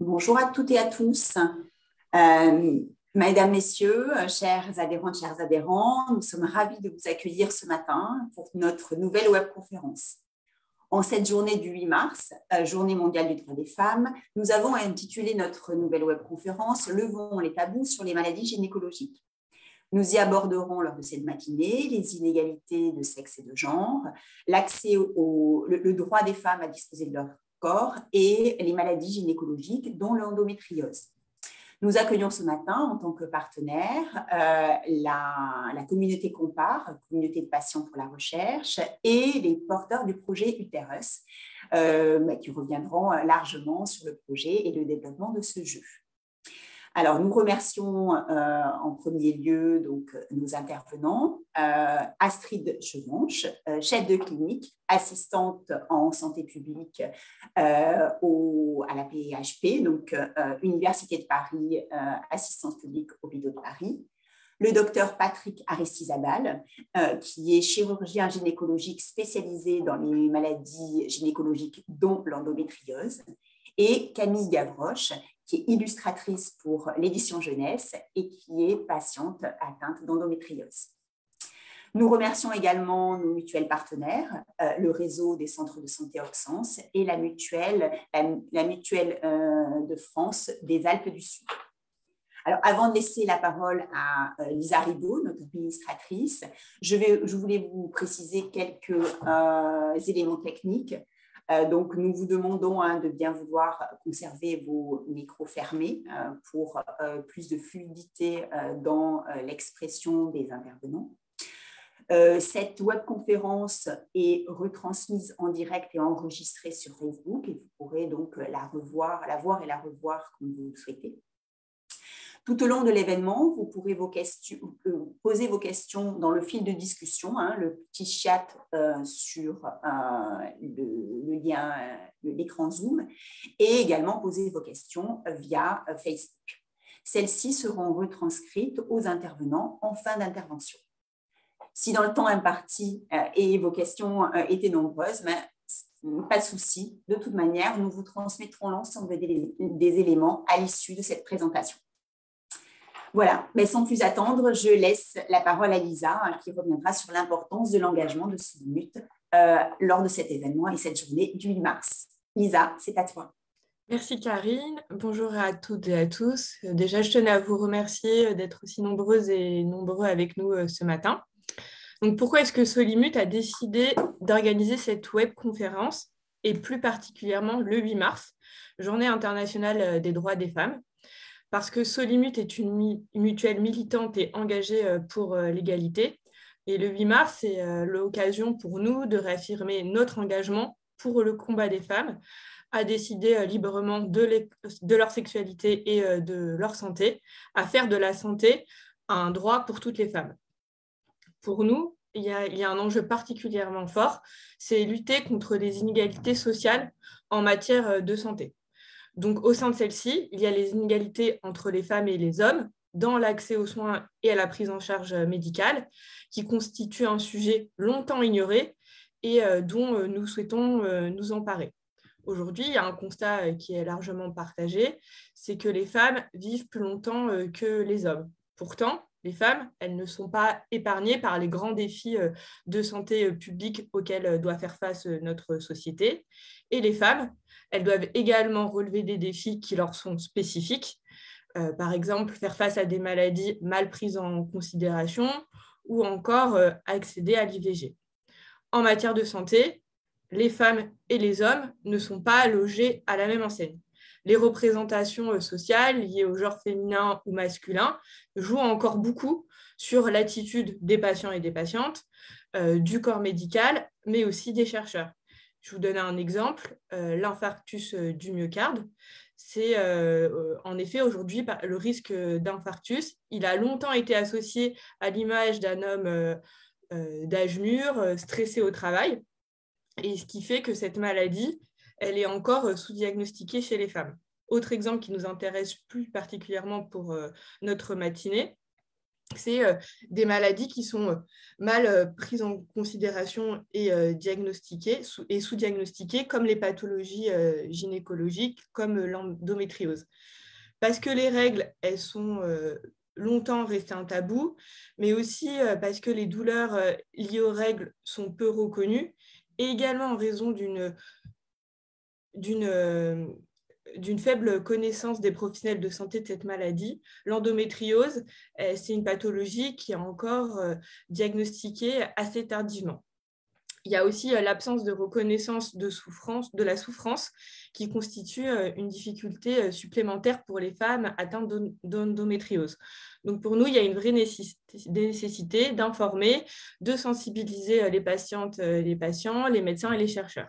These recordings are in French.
Bonjour à toutes et à tous. Euh, mesdames, Messieurs, chers adhérentes, chers adhérents, nous sommes ravis de vous accueillir ce matin pour notre nouvelle webconférence. En cette journée du 8 mars, euh, journée mondiale du droit des femmes, nous avons intitulé notre nouvelle webconférence Levons les tabous sur les maladies gynécologiques. Nous y aborderons lors de cette matinée les inégalités de sexe et de genre, l'accès au le droit des femmes à disposer de leur corps et les maladies gynécologiques, dont l'endométriose. Nous accueillons ce matin, en tant que partenaire, euh, la, communauté Compare, communauté de patients pour la recherche, et les porteurs du projet Uterus, euh, qui reviendront largement sur le projet et le développement de ce jeu. Alors, nous remercions euh, en premier lieu donc, nos intervenants. Euh, Astrid Chevanche, euh, chef de clinique, assistante en santé publique au, à la PHP, donc Université de Paris, assistance publique au Hôpitaux de Paris. Le docteur Patrick Aristizabal, qui est chirurgien gynécologique spécialisé dans les maladies gynécologiques, dont l'endométriose et Camille Gavroche, qui est illustratrice pour l'édition jeunesse et qui est patiente atteinte d'endométriose. Nous remercions également nos mutuelles partenaires, euh, le réseau des centres de santé Oxens et la mutuelle, la, mutuelle euh, de France des Alpes du Sud. Alors, avant de laisser la parole à euh, Lisa Ribaud, notre administratrice, je, voulais vous préciser quelques éléments techniques donc, nous vous demandons hein, de bien vouloir conserver vos micros fermés euh, pour euh, plus de fluidité dans l'expression des intervenants. cette webconférence est retransmise en direct et enregistrée sur Facebook et vous pourrez donc la revoir, la voir et la revoir comme vous le souhaitez. Tout au long de l'événement, vous pourrez euh, poser vos questions dans le fil de discussion, hein, le petit chat euh, sur euh, l'écran Zoom, et également poser vos questions via Facebook. Celles-ci seront retranscrites aux intervenants en fin d'intervention. Si dans le temps imparti et vos questions étaient nombreuses, mais pas de souci. De toute manière, nous vous transmettrons l'ensemble des éléments à l'issue de cette présentation. Voilà, mais sans plus attendre, je laisse la parole à Lisa hein, qui reviendra sur l'importance de l'engagement de Solimut euh, lors de cet événement et cette journée du 8 mars. Lisa, c'est à toi. Merci Karine. Bonjour à toutes et à tous. Déjà, je tenais à vous remercier d'être aussi nombreuses et nombreux avec nous euh, ce matin. Donc, pourquoi est-ce que Solimut a décidé d'organiser cette web conférence et plus particulièrement le 8 mars, Journée internationale euh, des droits des femmes? Parce que Solimut est une mutuelle militante et engagée euh, pour euh, l'égalité. Et le 8 mars, c'est euh, l'occasion pour nous de réaffirmer notre engagement pour le combat des femmes à décider librement de, leur sexualité et de leur santé, à faire de la santé un droit pour toutes les femmes. Pour nous, il y a, il y a un enjeu particulièrement fort, c'est lutter contre les inégalités sociales en matière de santé. Donc, au sein de celle-ci, il y a les inégalités entre les femmes et les hommes dans l'accès aux soins et à la prise en charge médicale, qui constitue un sujet longtemps ignoré et euh, dont euh, nous souhaitons euh, nous emparer. Aujourd'hui, il y a un constat qui est largement partagé, c'est que les femmes vivent plus longtemps que les hommes. Pourtant, les femmes, elles ne sont pas épargnées par les grands défis de santé publique auxquels doit faire face notre société. Et les femmes, elles doivent également relever des défis qui leur sont spécifiques, euh, par exemple faire face à des maladies mal prises en considération ou encore euh, accéder à l'IVG. En matière de santé, les femmes et les hommes ne sont pas logés à la même enseigne. Les représentations euh, sociales liées au genre féminin ou masculin jouent encore beaucoup sur l'attitude des patients et des patientes, du corps médical, mais aussi des chercheurs. Je vous donne un exemple, euh, l'infarctus euh, du myocarde. C'est euh, en effet aujourd'hui le risque d'infarctus. Il a longtemps été associé à l'image d'un homme d'âge mûr, stressées au travail, et ce qui fait que cette maladie, elle est encore sous-diagnostiquée chez les femmes. Autre exemple qui nous intéresse plus particulièrement pour notre matinée, c'est des maladies qui sont mal prises en considération et diagnostiquées et sous-diagnostiquées, comme les pathologies gynécologiques, comme l'endométriose. Parce que les règles, elles sont longtemps restées un tabou, mais aussi parce que les douleurs liées aux règles sont peu reconnues, et également en raison d'une d'une faible connaissance des professionnels de santé de cette maladie. L'endométriose, euh, c'est une pathologie qui est encore euh, diagnostiquée assez tardivement. Il y a aussi euh, l'absence de reconnaissance de, souffrance, de la souffrance qui constitue une difficulté supplémentaire pour les femmes atteintes d'endométriose. Donc pour nous, il y a une vraie nécessité d'informer, de sensibiliser les patientes, les patients, les médecins et les chercheurs.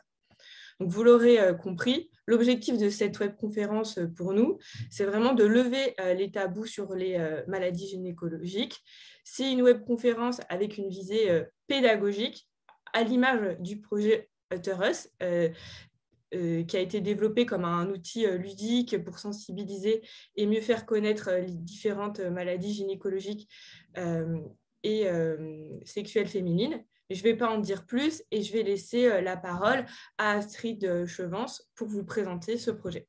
Vous l'aurez compris, L'objectif de cette webconférence euh, pour nous, c'est vraiment de lever euh, les tabous sur les euh, maladies gynécologiques. C'est une webconférence avec une visée pédagogique à l'image du projet Utterus, qui a été développé comme un outil ludique pour sensibiliser et mieux faire connaître les différentes maladies gynécologiques et sexuelles féminines. Je ne vais pas en dire plus et je vais laisser euh, la parole à Astrid euh, Chevance pour vous présenter ce projet.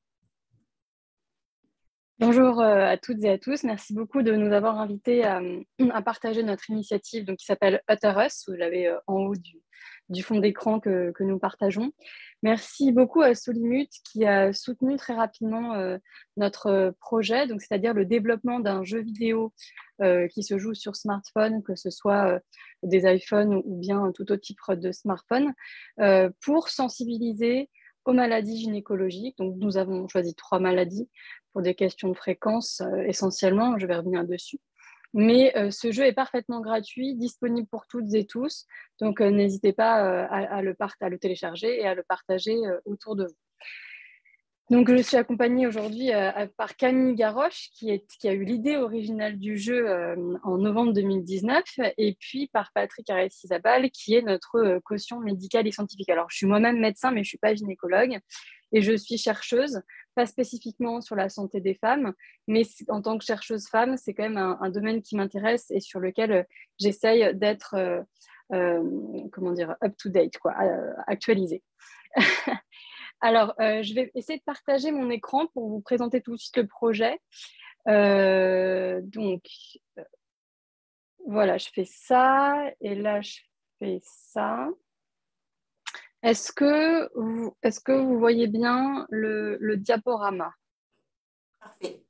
Bonjour euh, à toutes et à tous. Merci beaucoup de nous avoir invités à, partager notre initiative donc, qui s'appelle Utterus. Vous l'avez en haut du, fond d'écran que, nous partageons. Merci beaucoup à Solimut qui a soutenu très rapidement notre projet, c'est-à-dire le développement d'un jeu vidéo euh, qui se jouent sur smartphone, que ce soit euh, des iPhones ou bien tout autre type de smartphone, euh, pour sensibiliser aux maladies gynécologiques. Donc, nous avons choisi trois maladies pour des questions de fréquence essentiellement, je vais revenir dessus. Mais ce jeu est parfaitement gratuit, disponible pour toutes et tous, donc n'hésitez pas à, le à, le télécharger et à le partager autour de vous. Donc, je suis accompagnée aujourd'hui euh, par Camille Garoche, qui, a eu l'idée originale du jeu euh, en novembre 2019, et puis par Patrick Arès-Isabal, qui est notre euh, caution médicale et scientifique. Alors, je suis moi-même médecin, mais je ne suis pas gynécologue, et je suis chercheuse, pas spécifiquement sur la santé des femmes, mais en tant que chercheuse femme, c'est quand même un, domaine qui m'intéresse et sur lequel j'essaye d'être, comment dire, up-to-date, quoi, actualisée. Alors, euh, je vais essayer de partager mon écran pour vous présenter tout de suite le projet. Euh, donc, euh, voilà, je fais ça et là, je fais ça. Est-ce que, vous, est que vous voyez bien le, diaporama? Parfait.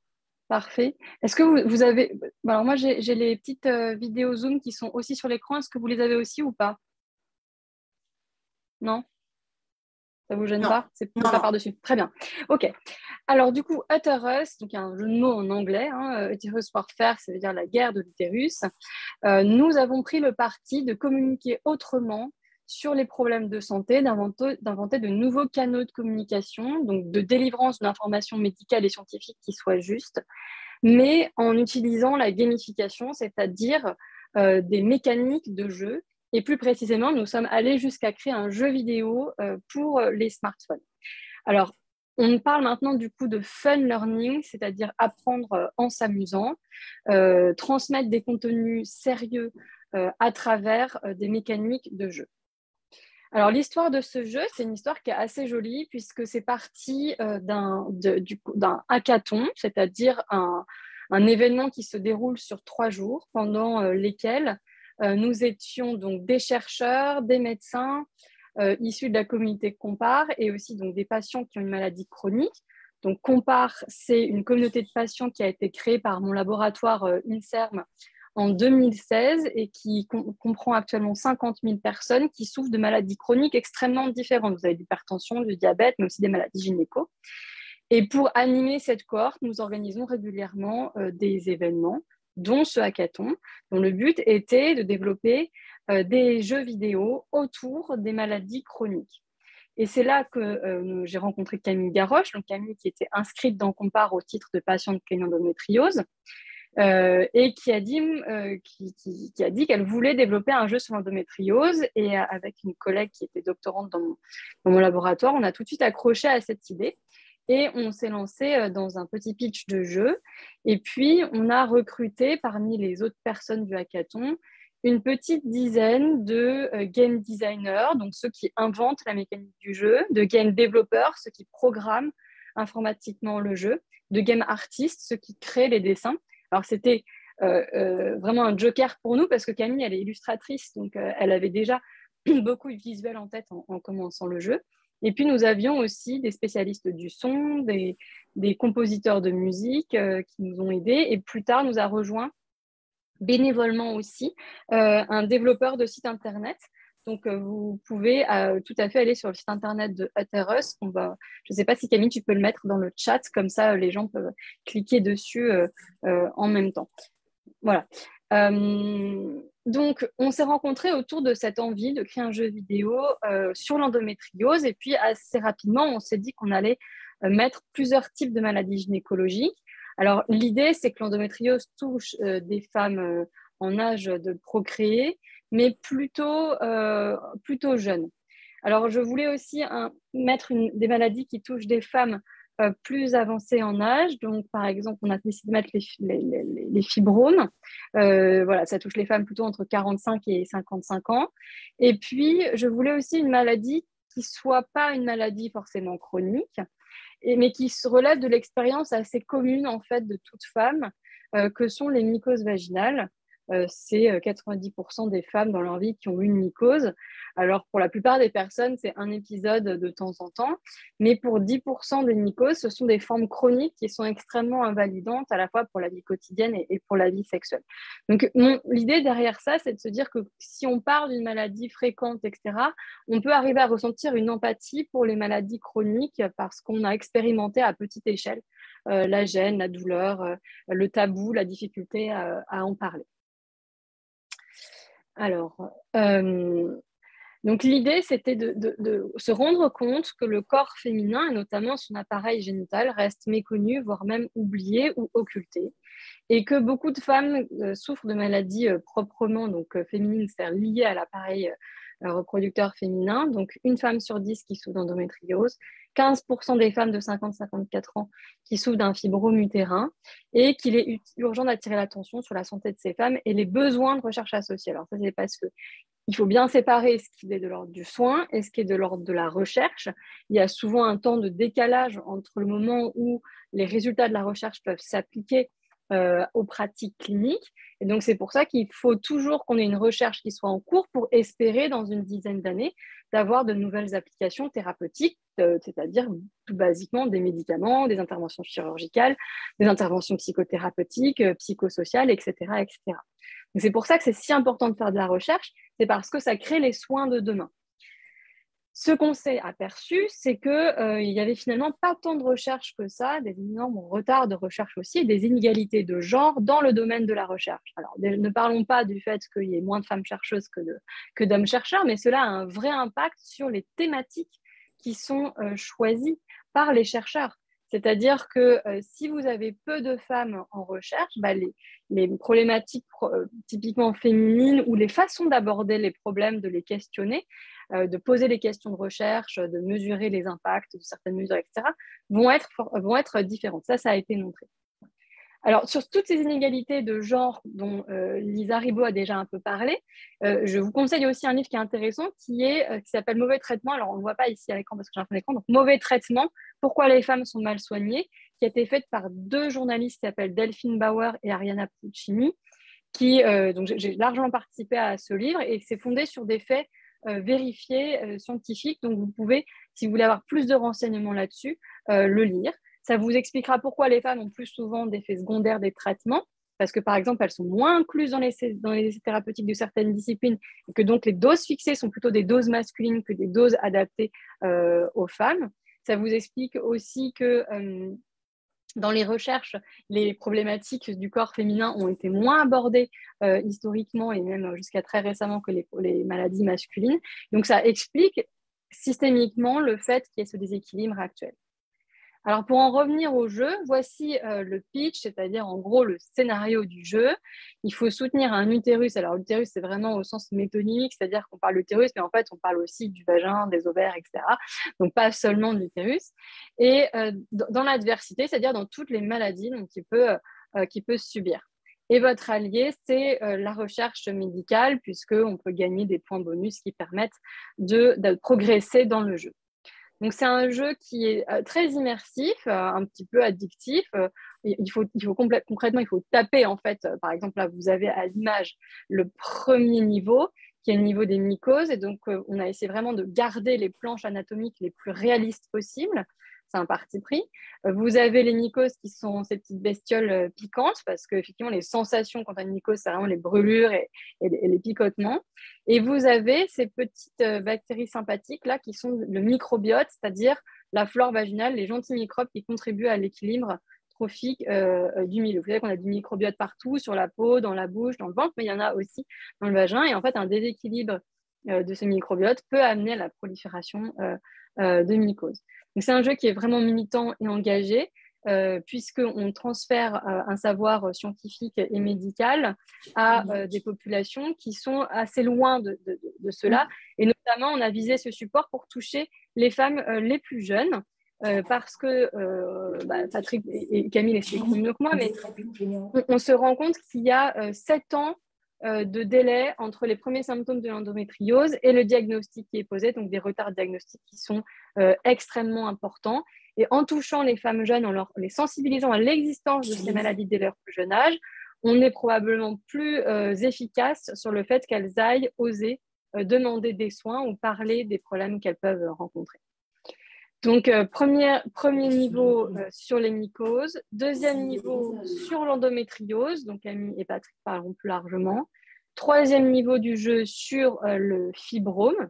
Parfait. Est-ce que vous, avez... Alors moi, j'ai les petites vidéos Zoom qui sont aussi sur l'écran. Est-ce que vous les avez aussi ou pas? Non? Ça vous gêne pas? C'est pas par-dessus. Très bien. OK. Alors, du coup, Utterus, donc il y a un jeu de mots en anglais, hein, Utterus Warfare, ça veut dire la guerre de l'utérus. Euh, nous avons pris le parti de communiquer autrement sur les problèmes de santé, d'inventer de nouveaux canaux de communication, donc de délivrance d'informations médicales et scientifiques qui soient justes, mais en utilisant la gamification, c'est-à-dire euh, des mécaniques de jeu et plus précisément, nous sommes allés jusqu'à créer un jeu vidéo euh, pour euh, les smartphones. Alors, on parle maintenant du coup de fun learning, c'est-à-dire apprendre euh, en s'amusant, transmettre des contenus sérieux à travers des mécaniques de jeu. Alors l'histoire de ce jeu, c'est une histoire qui est assez jolie puisque c'est parti d'un hackathon, c'est-à-dire un, événement qui se déroule sur trois jours pendant lesquels nous étions donc des chercheurs, des médecins euh, issus de la communauté Compare et aussi donc des patients qui ont une maladie chronique. Donc Compare, c'est une communauté de patients qui a été créée par mon laboratoire euh, INSERM en 2016 et qui comprend actuellement 50 000 personnes qui souffrent de maladies chroniques extrêmement différentes. Vous avez l'hypertension, du diabète, mais aussi des maladies gynéco. Et pour animer cette cohorte, nous organisons régulièrement des événements dont ce hackathon, dont le but était de développer euh, des jeux vidéo autour des maladies chroniques. Et c'est là que euh, j'ai rencontré Camille Garoche, donc Camille qui était inscrite dans Compare au titre de patiente qui endométriose. et qui a dit, qui, a dit qu'elle voulait développer un jeu sur l'endométriose. Et avec une collègue qui était doctorante dans mon, laboratoire, on a tout de suite accroché à cette idée. Et on s'est lancé dans un petit pitch de jeu. Et puis, on a recruté parmi les autres personnes du hackathon une petite dizaine de game designers, donc ceux qui inventent la mécanique du jeu, de game développeurs, ceux qui programment informatiquement le jeu, de game artistes, ceux qui créent les dessins. Alors, c'était vraiment un joker pour nous parce que Camille, elle est illustratrice, donc elle avait déjà beaucoup de visuels en tête en, commençant le jeu. Et puis, nous avions aussi des spécialistes du son, des, compositeurs de musique qui nous ont aidés. Et plus tard, nous a rejoint bénévolement aussi euh, un développeur de site internet. Donc, euh, vous pouvez euh, tout à fait aller sur le site internet de Utterus. On va, je ne sais pas si Camille, tu peux le mettre dans le chat, comme ça les gens peuvent cliquer dessus en même temps. Voilà. Donc, on s'est rencontrés autour de cette envie de créer un jeu vidéo sur l'endométriose. Et puis, assez rapidement, on s'est dit qu'on allait mettre plusieurs types de maladies gynécologiques alors, l'idée, c'est que l'endométriose touche euh, des femmes euh, en âge de procréer, mais plutôt, euh, plutôt jeunes. Alors, je voulais aussi mettre des maladies qui touchent des femmes plus avancées en âge. Donc, par exemple, on a décidé de mettre les, les, fibromes. voilà, ça touche les femmes plutôt entre 45 et 55 ans. Et puis, je voulais aussi une maladie qui soit pas une maladie forcément chronique, mais qui se relève de l'expérience assez commune en fait de toute femme, euh, que sont les mycoses vaginales. Euh, c'est 90% euh, des femmes dans leur vie qui ont une mycose. Alors, pour la plupart des personnes, c'est un épisode de temps en temps, mais pour 10% des mycoses, ce sont des formes chroniques qui sont extrêmement invalidantes à la fois pour la vie quotidienne et, pour la vie sexuelle. Donc, l'idée derrière ça, c'est de se dire que si on parle d'une maladie fréquente, etc., on peut arriver à ressentir une empathie pour les maladies chroniques parce qu'on a expérimenté à petite échelle la gêne, la douleur, le tabou, la difficulté à en parler. Alors, euh, donc l'idée, c'était de, se rendre compte que le corps féminin, et notamment son appareil génital, reste méconnu, voire même oublié ou occulté, et que beaucoup de femmes euh, souffrent de maladies euh, proprement donc féminines, c'est-à-dire liées à l'appareil reproducteur féminin. Donc une femme sur dix qui souffre d'endométriose, 15% des femmes de 50-54 ans qui souffrent d'un fibrome utérin et qu'il est urgent d'attirer l'attention sur la santé de ces femmes et les besoins de recherche associés. Alors ça, c'est parce que il faut bien séparer ce qui est de l'ordre du soin et ce qui est de l'ordre de la recherche. Il y a souvent un temps de décalage entre le moment où les résultats de la recherche peuvent s'appliquer euh, aux pratiques cliniques. Et donc, c'est pour ça qu'il faut toujours qu'on ait une recherche qui soit en cours pour espérer, dans une dizaine d'années, d'avoir de nouvelles applications thérapeutiques, euh, c'est-à-dire tout basiquement des médicaments, des interventions chirurgicales, des interventions psychothérapeutiques, euh, psychosociales, etc. etc. C'est pour ça que c'est si important de faire de la recherche, c'est parce que ça crée les soins de demain. Ce qu'on s'est aperçu, c'est qu'il euh, n'y avait finalement pas tant de recherches que ça, des énormes retards de recherche aussi, des inégalités de genre dans le domaine de la recherche. Alors, ne parlons pas du fait qu'il y ait moins de femmes chercheuses que, d'hommes chercheurs, mais cela a un vrai impact sur les thématiques qui sont euh, choisies par les chercheurs. C'est-à-dire que euh, si vous avez peu de femmes en recherche, bah, les, problématiques typiquement féminines ou les façons d'aborder les problèmes, de les questionner, de poser les questions de recherche, de mesurer les impacts de certaines mesures, etc., vont être, vont être différentes. Ça, ça a été montré. Alors, sur toutes ces inégalités de genre dont euh, Lisa Ribot a déjà un peu parlé, euh, je vous conseille aussi un livre qui est intéressant qui est qui s'appelle Mauvais traitement. Alors, on ne voit pas ici à l'écran parce que j'ai un fond d'écran. Donc, Mauvais traitement, pourquoi les femmes sont mal soignées, qui a été fait par deux journalistes qui s'appellent Delphine Bauer et Ariana Puccini. Qui, donc, j'ai largement participé à ce livre et c'est fondé sur des faits euh, vérifié, euh, scientifique. Donc, vous pouvez, si vous voulez avoir plus de renseignements là-dessus, euh, le lire. Ça vous expliquera pourquoi les femmes ont plus souvent des effets secondaires des traitements, parce que par exemple, elles sont moins incluses dans les, dans les thérapeutiques de certaines disciplines, et que donc les doses fixées sont plutôt des doses masculines que des doses adaptées aux femmes. Ça vous explique aussi que dans les recherches, les problématiques du corps féminin ont été moins abordées euh, historiquement et même jusqu'à très récemment que les, maladies masculines. Donc ça explique systémiquement le fait qu'il y ait ce déséquilibre actuel. Alors pour en revenir au jeu, voici euh, le pitch, c'est-à-dire en gros le scénario du jeu. Il faut soutenir un utérus. Alors l'utérus, c'est vraiment au sens métonymique, c'est-à-dire qu'on parle d'utérus, mais en fait on parle aussi du vagin, des ovaires, etc. Donc pas seulement de l'utérus. Et euh, dans l'adversité, c'est-à-dire dans toutes les maladies qu'il peut, euh, peut subir. Et votre allié, c'est la recherche médicale, puisqu'on peut gagner des points bonus qui permettent de progresser dans le jeu. Donc c'est un jeu qui est euh, très immersif, euh, un petit peu addictif. Euh, il faut, il faut concrètement, il faut taper en fait. Par exemple, là, vous avez à l'image le premier niveau, qui est le niveau des mycoses. Et donc, on a essayé vraiment de garder les planches anatomiques les plus réalistes possibles c'est un parti pris. Euh, vous avez les mycoses qui sont ces petites bestioles euh, piquantes parce que effectivement les sensations quand on a une mycose, c'est vraiment les brûlures et, les picotements. Et vous avez ces petites euh, bactéries sympathiques là qui sont le microbiote, c'est-à-dire la flore vaginale, les gentils microbes qui contribuent à l'équilibre trophique du milieu. Vous savez qu'on a du microbiote partout, sur la peau, dans la bouche, dans le ventre, mais il y en a aussi dans le vagin. Et en fait, un déséquilibre de ce microbiote peut amener à la prolifération de mycoses c'est un jeu qui est vraiment militant et engagé, euh, puisqu'on transfère euh, un savoir scientifique et médical à euh, des populations qui sont assez loin de, cela. Et notamment, on a visé ce support pour toucher les femmes les plus jeunes. parce que bah, Patrick et Camille expliquent mieux que moi, mais on, se rend compte qu'il y a sept ans de délai entre les premiers symptômes de l'endométriose et le diagnostic qui est posé, donc des retards diagnostiques qui sont euh, extrêmement important. Et en touchant les femmes jeunes, en les sensibilisant à l'existence de ces maladies dès leur plus jeune âge, on est probablement plus euh, efficace sur le fait qu'elles aillent oser euh, demander des soins ou parler des problèmes qu'elles peuvent rencontrer. Donc, premier, premier niveau sur les mycoses. Deuxième niveau sur l'endométriose. Donc, Camille et Patrick parleront plus largement. Troisième niveau du jeu sur le fibrome.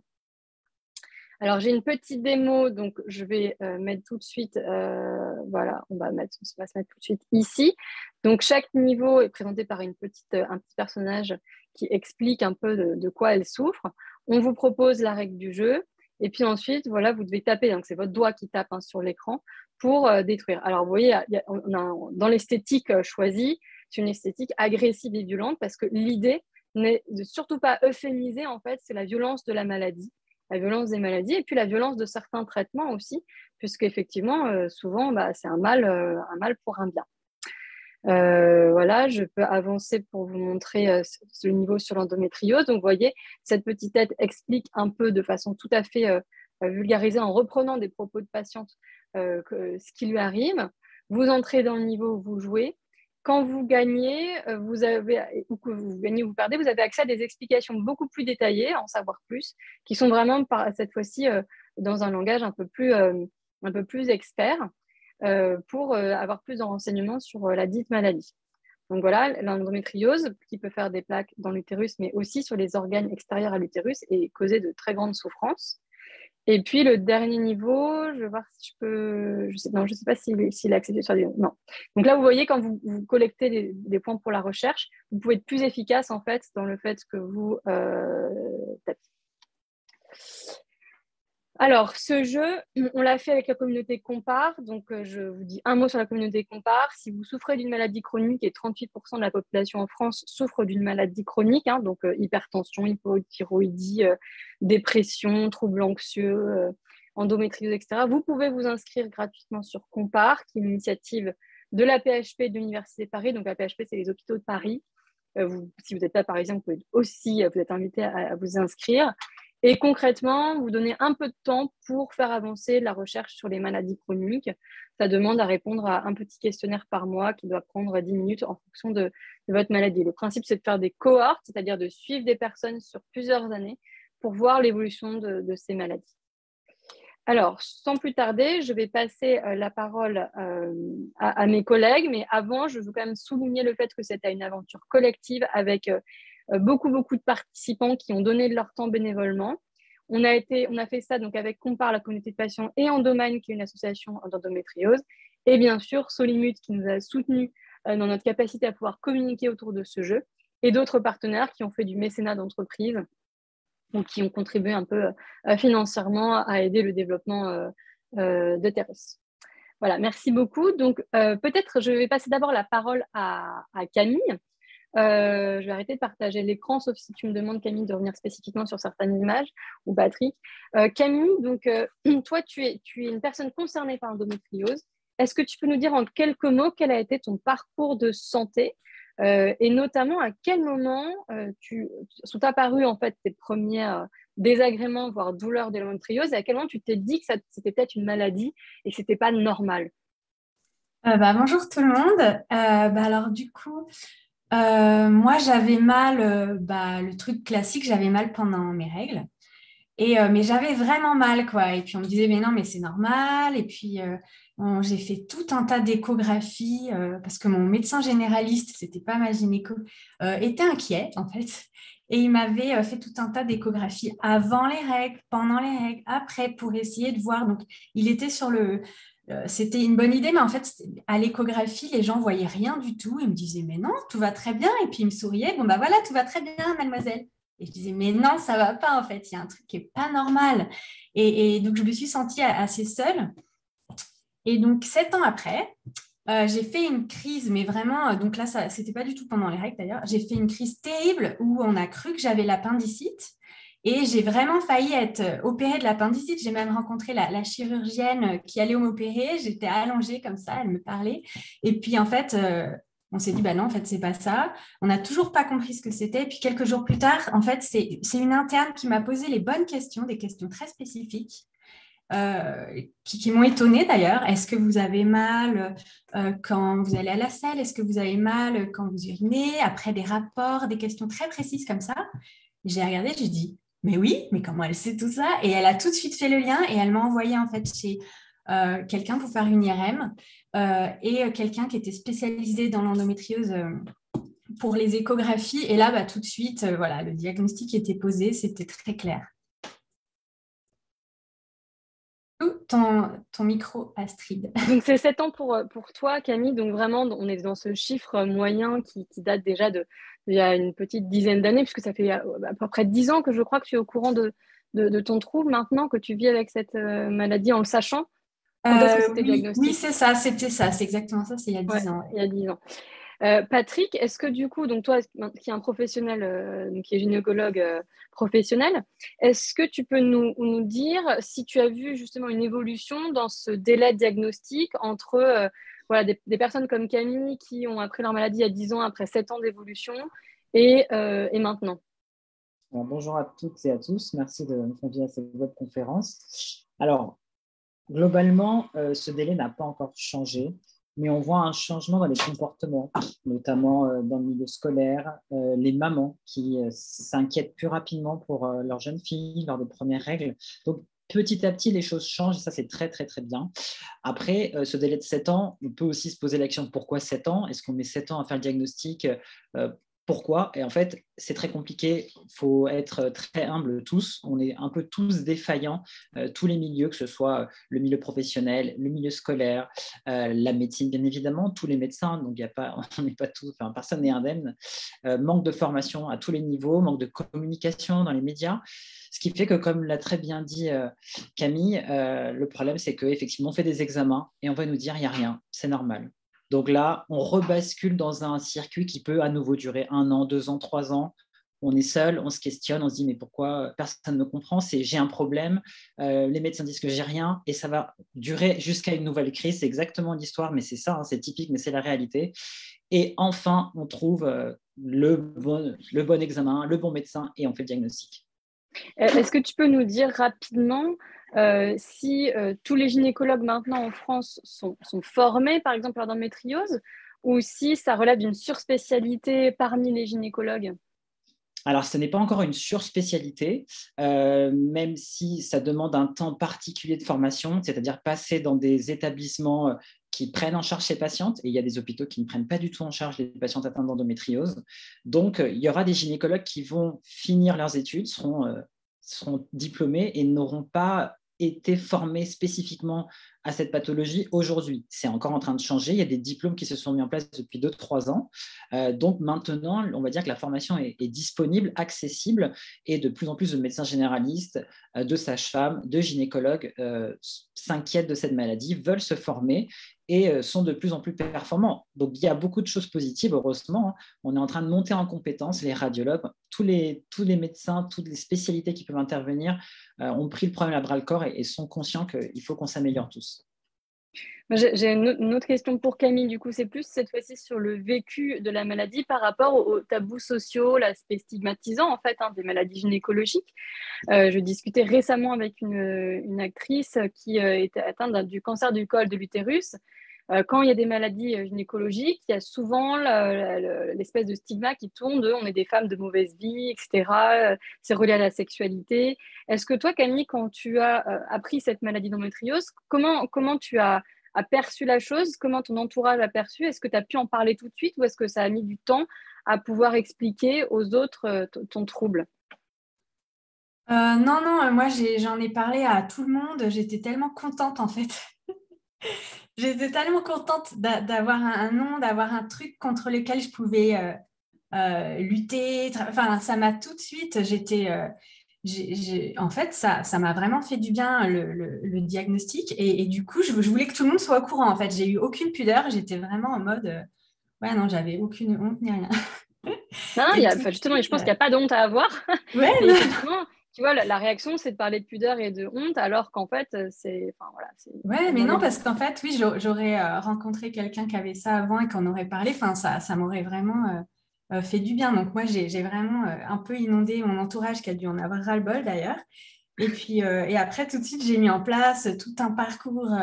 Alors, j'ai une petite démo, donc je vais euh, mettre tout de suite, euh, voilà, on va, mettre, on va se mettre tout de suite ici. Donc, chaque niveau est présenté par une petite, euh, un petit personnage qui explique un peu de, quoi elle souffre. On vous propose la règle du jeu. Et puis ensuite, voilà, vous devez taper, donc c'est votre doigt qui tape hein, sur l'écran pour détruire. Alors, vous voyez, dans l'esthétique choisie, c'est une esthétique agressive et violente parce que l'idée n'est surtout pas euphémiser, en fait, c'est la violence de la maladie la violence des maladies et puis la violence de certains traitements aussi, puisqu'effectivement, euh, souvent, bah, c'est un euh, un mal pour un bien. Euh, voilà, je peux avancer pour vous montrer ce niveau sur l'endométriose. Donc, vous voyez, cette petite tête explique un peu de façon tout à fait vulgarisée en reprenant des propos de patiente ce qui lui arrive. Vous entrez dans le niveau, vous jouez quand vous gagnez, euh, vous avez, ou que vous gagnez ou vous perdez, vous avez accès à des explications beaucoup plus détaillées, en savoir plus, qui sont vraiment par, cette fois-ci euh, dans un langage un peu plus, euh, un peu plus expert pour avoir plus de renseignements sur la dite maladie. Donc voilà, l'endométriose qui peut faire des plaques dans l'utérus, mais aussi sur les organes extérieurs à l'utérus et causer de très grandes souffrances. Et puis le dernier niveau, je vais voir si je peux. Non, je ne sais pas s'il si est accessible sur les. Non. Donc là, vous voyez, quand vous, collectez des, points pour la recherche, vous pouvez être plus efficace en fait dans le fait que vous euh. Alors, ce jeu, on l'a fait avec la communauté Compare. Donc, euh, je vous dis un mot sur la communauté Compare. Si vous souffrez d'une maladie chronique, et 38% de la population en France souffre d'une maladie chronique, hein, donc euh, hypertension, hypothyroïdie, euh, dépression, troubles anxieux, endométriose, etc., vous pouvez vous inscrire gratuitement sur Compare, qui est une initiative de la PHP de l'Université de Paris. Donc, la PHP, c'est les hôpitaux de Paris. si vous n'êtes pas parisien, vous pouvez aussi vous êtes invité à vous inscrire. Et concrètement, vous donnez un peu de temps pour faire avancer la recherche sur les maladies chroniques. Ça demande à répondre à un petit questionnaire par mois qui doit prendre 10 minutes en fonction de, votre maladie. Le principe, c'est de faire des cohortes, c'est-à-dire de suivre des personnes sur plusieurs années pour voir l'évolution de, ces maladies. Alors, sans plus tarder, je vais passer euh, la parole euh, à, mes collègues, mais avant, je veux quand même souligner le fait que c'était une aventure collective avec euh, beaucoup, beaucoup de participants qui ont donné de leur temps bénévolement. On a, été, on a fait ça donc avec Compare, la communauté de patients, et Endomaine, qui est une association d'endométriose, et bien sûr Solimut, qui nous a soutenus euh, dans notre capacité à pouvoir communiquer autour de ce jeu, et d'autres partenaires qui ont fait du mécénat d'entreprise ou qui ont contribué un peu euh, financièrement à aider le développement de Terres. Voilà, merci beaucoup. Donc, euh, peut-être je vais passer d'abord la parole à, Camille. Euh, je vais arrêter de partager l'écran, sauf si tu me demandes, Camille, de revenir spécifiquement sur certaines images, ou Patrick. Euh, Camille, donc, toi, tu es, tu es une personne concernée par l'endométriose. Est-ce que tu peux nous dire en quelques mots quel a été ton parcours de santé et notamment à quel moment tu, sont apparus en fait tes premières désagréments, voire douleurs de l'endométriose, et à quel moment tu t'es dit que c'était peut-être une maladie et que ce n'était pas normal? Euh, bah, Bonjour tout le monde. Euh, bah, alors du coup, euh, moi j'avais mal, bah, le truc classique, j'avais mal pendant mes règles. Et, mais j'avais vraiment mal, quoi. Et puis on me disait, mais non, mais c'est normal. Et puis j'ai fait tout un tas d'échographies parce que mon médecin généraliste, c'était pas ma gynéco, était inquiet, en fait. Et il m'avait euh, fait tout un tas d'échographies avant les règles, pendant les règles, après, pour essayer de voir. Donc, il était sur le. Euh, c'était une bonne idée, mais en fait, à l'échographie, les gens voyaient rien du tout. Ils me disaient, mais non, tout va très bien. Et puis, il me souriait, bon, bah voilà, tout va très bien, mademoiselle. Et je disais, mais non, ça va pas, en fait. Il y a un truc qui est pas normal. Et, donc, je me suis sentie assez seule. Et donc, sept ans après, euh, j'ai fait une crise, mais vraiment, euh, donc là, ce n'était pas du tout pendant les règles d'ailleurs. J'ai fait une crise terrible où on a cru que j'avais l'appendicite. Et j'ai vraiment failli être euh, opérée de l'appendicite. J'ai même rencontré la, chirurgienne qui allait m'opérer. J'étais allongée comme ça, elle me parlait. Et puis en fait, on s'est dit, bah non, en fait, c'est pas ça. On n'a toujours pas compris ce que c'était. Et puis quelques jours plus tard, en fait, c'est une interne qui m'a posé les bonnes questions, des questions très spécifiques. Euh, qui, m'ont étonnée d'ailleurs. Est-ce que vous avez mal euh, quand vous allez à la salle Est-ce que vous avez mal quand vous urinez? Après des rapports, des questions très précises comme ça. J'ai regardé, j'ai dit, mais oui, mais comment elle sait tout ça? Et elle a tout de suite fait le lien et elle m'a envoyé en fait chez euh, quelqu'un pour faire une IRM et quelqu'un qui était spécialisé dans l'endométriose pour les échographies. Et là, bah, tout de suite, voilà, le diagnostic était posé, c'était très clair. Ton, micro, Astrid. Donc, c'est 7 ans pour, pour toi, Camille. Donc, vraiment, on est dans ce chiffre moyen qui, date déjà de il y a une petite dizaine d'années, puisque ça fait euh, à peu près 10 ans que je crois que tu es au courant de, de, ton trouble maintenant, que tu vis avec cette euh, maladie en le sachant. Euh, oui, oui c'est ça, c'était ça, c'est exactement ça, c'est il y a 10 ans. Il y a 10 ans. Euh, Patrick, est-ce que du coup, donc toi qui es un professionnel, euh, qui est gynécologue euh, professionnel, est-ce que tu peux nous, dire si tu as vu justement une évolution dans ce délai de diagnostic entre voilà, des, personnes comme Camille qui ont appris leur maladie à 10 ans après 7 ans d'évolution et, maintenant? Bonjour à toutes et à tous, merci de me convier à cette webconférence. Alors, globalement, ce délai n'a pas encore changé mais on voit un changement dans les comportements, notamment euh, dans le milieu scolaire, euh, les mamans qui euh, s'inquiètent plus rapidement pour leurs jeunes filles lors des premières règles. Donc, petit à petit, les choses changent et ça, c'est très, très, très bien. Après, ce délai de 7 ans, on peut aussi se poser la question pourquoi 7 ans? Est-ce qu'on met 7 ans à faire le diagnostic? Pourquoi? Et en fait, c'est très compliqué. Il faut être très humble tous. On est un peu tous défaillants, euh, tous les milieux, que ce soit le milieu professionnel, le milieu scolaire, euh, la médecine, bien évidemment, tous les médecins. Donc, y a pas, on n'est pas tous, enfin, personne n'est indemne. Euh, manque de formation à tous les niveaux, manque de communication dans les médias. Ce qui fait que, comme l'a très bien dit Camille, le problème, c'est qu'effectivement, on fait des examens et on va nous dire il n'y a rien, c'est normal. Donc là, on rebascule dans un circuit qui peut à nouveau durer un an, deux ans, trois ans. On est seul, on se questionne, on se dit mais pourquoi personne ne comprend? C'est j'ai un problème, euh, les médecins disent que j'ai rien et ça va durer jusqu'à une nouvelle crise. C'est exactement l'histoire, mais c'est ça, hein, c'est typique, mais c'est la réalité. Et enfin, on trouve euh, le, bon, le bon examen, le bon médecin et on fait le diagnostic. Euh, est-ce que tu peux nous dire rapidement euh, si euh, tous les gynécologues maintenant en France sont, formés, par exemple, à l'endométriose, ou si ça relève d'une surspécialité parmi les gynécologues? Alors, ce n'est pas encore une surspécialité, euh, même si ça demande un temps particulier de formation, c'est-à-dire passer dans des établissements qui prennent en charge ces patientes, et il y a des hôpitaux qui ne prennent pas du tout en charge les patientes atteintes d'endométriose. Donc, il y aura des gynécologues qui vont finir leurs études, seront diplômés et n'auront pas été formés spécifiquement à cette pathologie aujourd'hui. C'est encore en train de changer. Il y a des diplômes qui se sont mis en place depuis 2-3 ans. Euh, donc maintenant, on va dire que la formation est, disponible, accessible, et de plus en plus de médecins généralistes, euh, de sages-femmes, de gynécologues euh, s'inquiètent de cette maladie, veulent se former et sont de plus en plus performants. Donc il y a beaucoup de choses positives, heureusement. Hein. On est en train de monter en compétences, les radiologues, tous les, tous les médecins, toutes les spécialités qui peuvent intervenir ont pris le problème à bras le corps et sont conscients qu'il faut qu'on s'améliore tous. J'ai une autre question pour Camille, du coup, c'est plus cette fois-ci sur le vécu de la maladie par rapport aux tabous sociaux, l'aspect stigmatisant en fait hein, des maladies gynécologiques. Euh, je discutais récemment avec une, actrice qui euh, était atteinte du cancer du col de l'utérus. Euh, quand il y a des maladies gynécologiques, il y a souvent l'espèce de stigma qui tourne de on est des femmes de mauvaise vie, etc. C'est relié à la sexualité. Est-ce que toi, Camille, quand tu as appris cette maladie d'endométriose, comment, comment tu as a perçu la chose? Comment ton entourage a perçu? Est-ce que tu as pu en parler tout de suite ou est-ce que ça a mis du temps à pouvoir expliquer aux autres euh, ton trouble? Euh, Non, non, moi j'en ai, parlé à tout le monde. J'étais tellement contente en fait. J'étais tellement contente d'avoir un, nom, d'avoir un truc contre lequel je pouvais euh, lutter. Enfin, ça m'a tout de suite, j'étais en fait, ça, ça m'a vraiment fait du bien le, diagnostic. Et, du coup, je, voulais que tout le monde soit au courant. En fait, j'ai eu aucune pudeur. J'étais vraiment en mode, euh, ouais, non, j'avais aucune honte ni rien. Non, y a, justement, je pense qu'il n'y a pas de honte à avoir. Ouais, tu vois, la, réaction, c'est de parler de pudeur et de honte, alors qu'en fait, c'est. Enfin, voilà, ouais, mais non, parce qu'en fait, oui, j'aurais euh, rencontré quelqu'un qui avait ça avant et qu'on aurait parlé. Enfin, ça, ça m'aurait vraiment. Euh, euh, fait du bien. Donc moi, j'ai vraiment euh, un peu inondé mon entourage qui a dû en avoir ras-le-bol d'ailleurs. Et puis, euh, et après, tout de suite, j'ai mis en place tout un parcours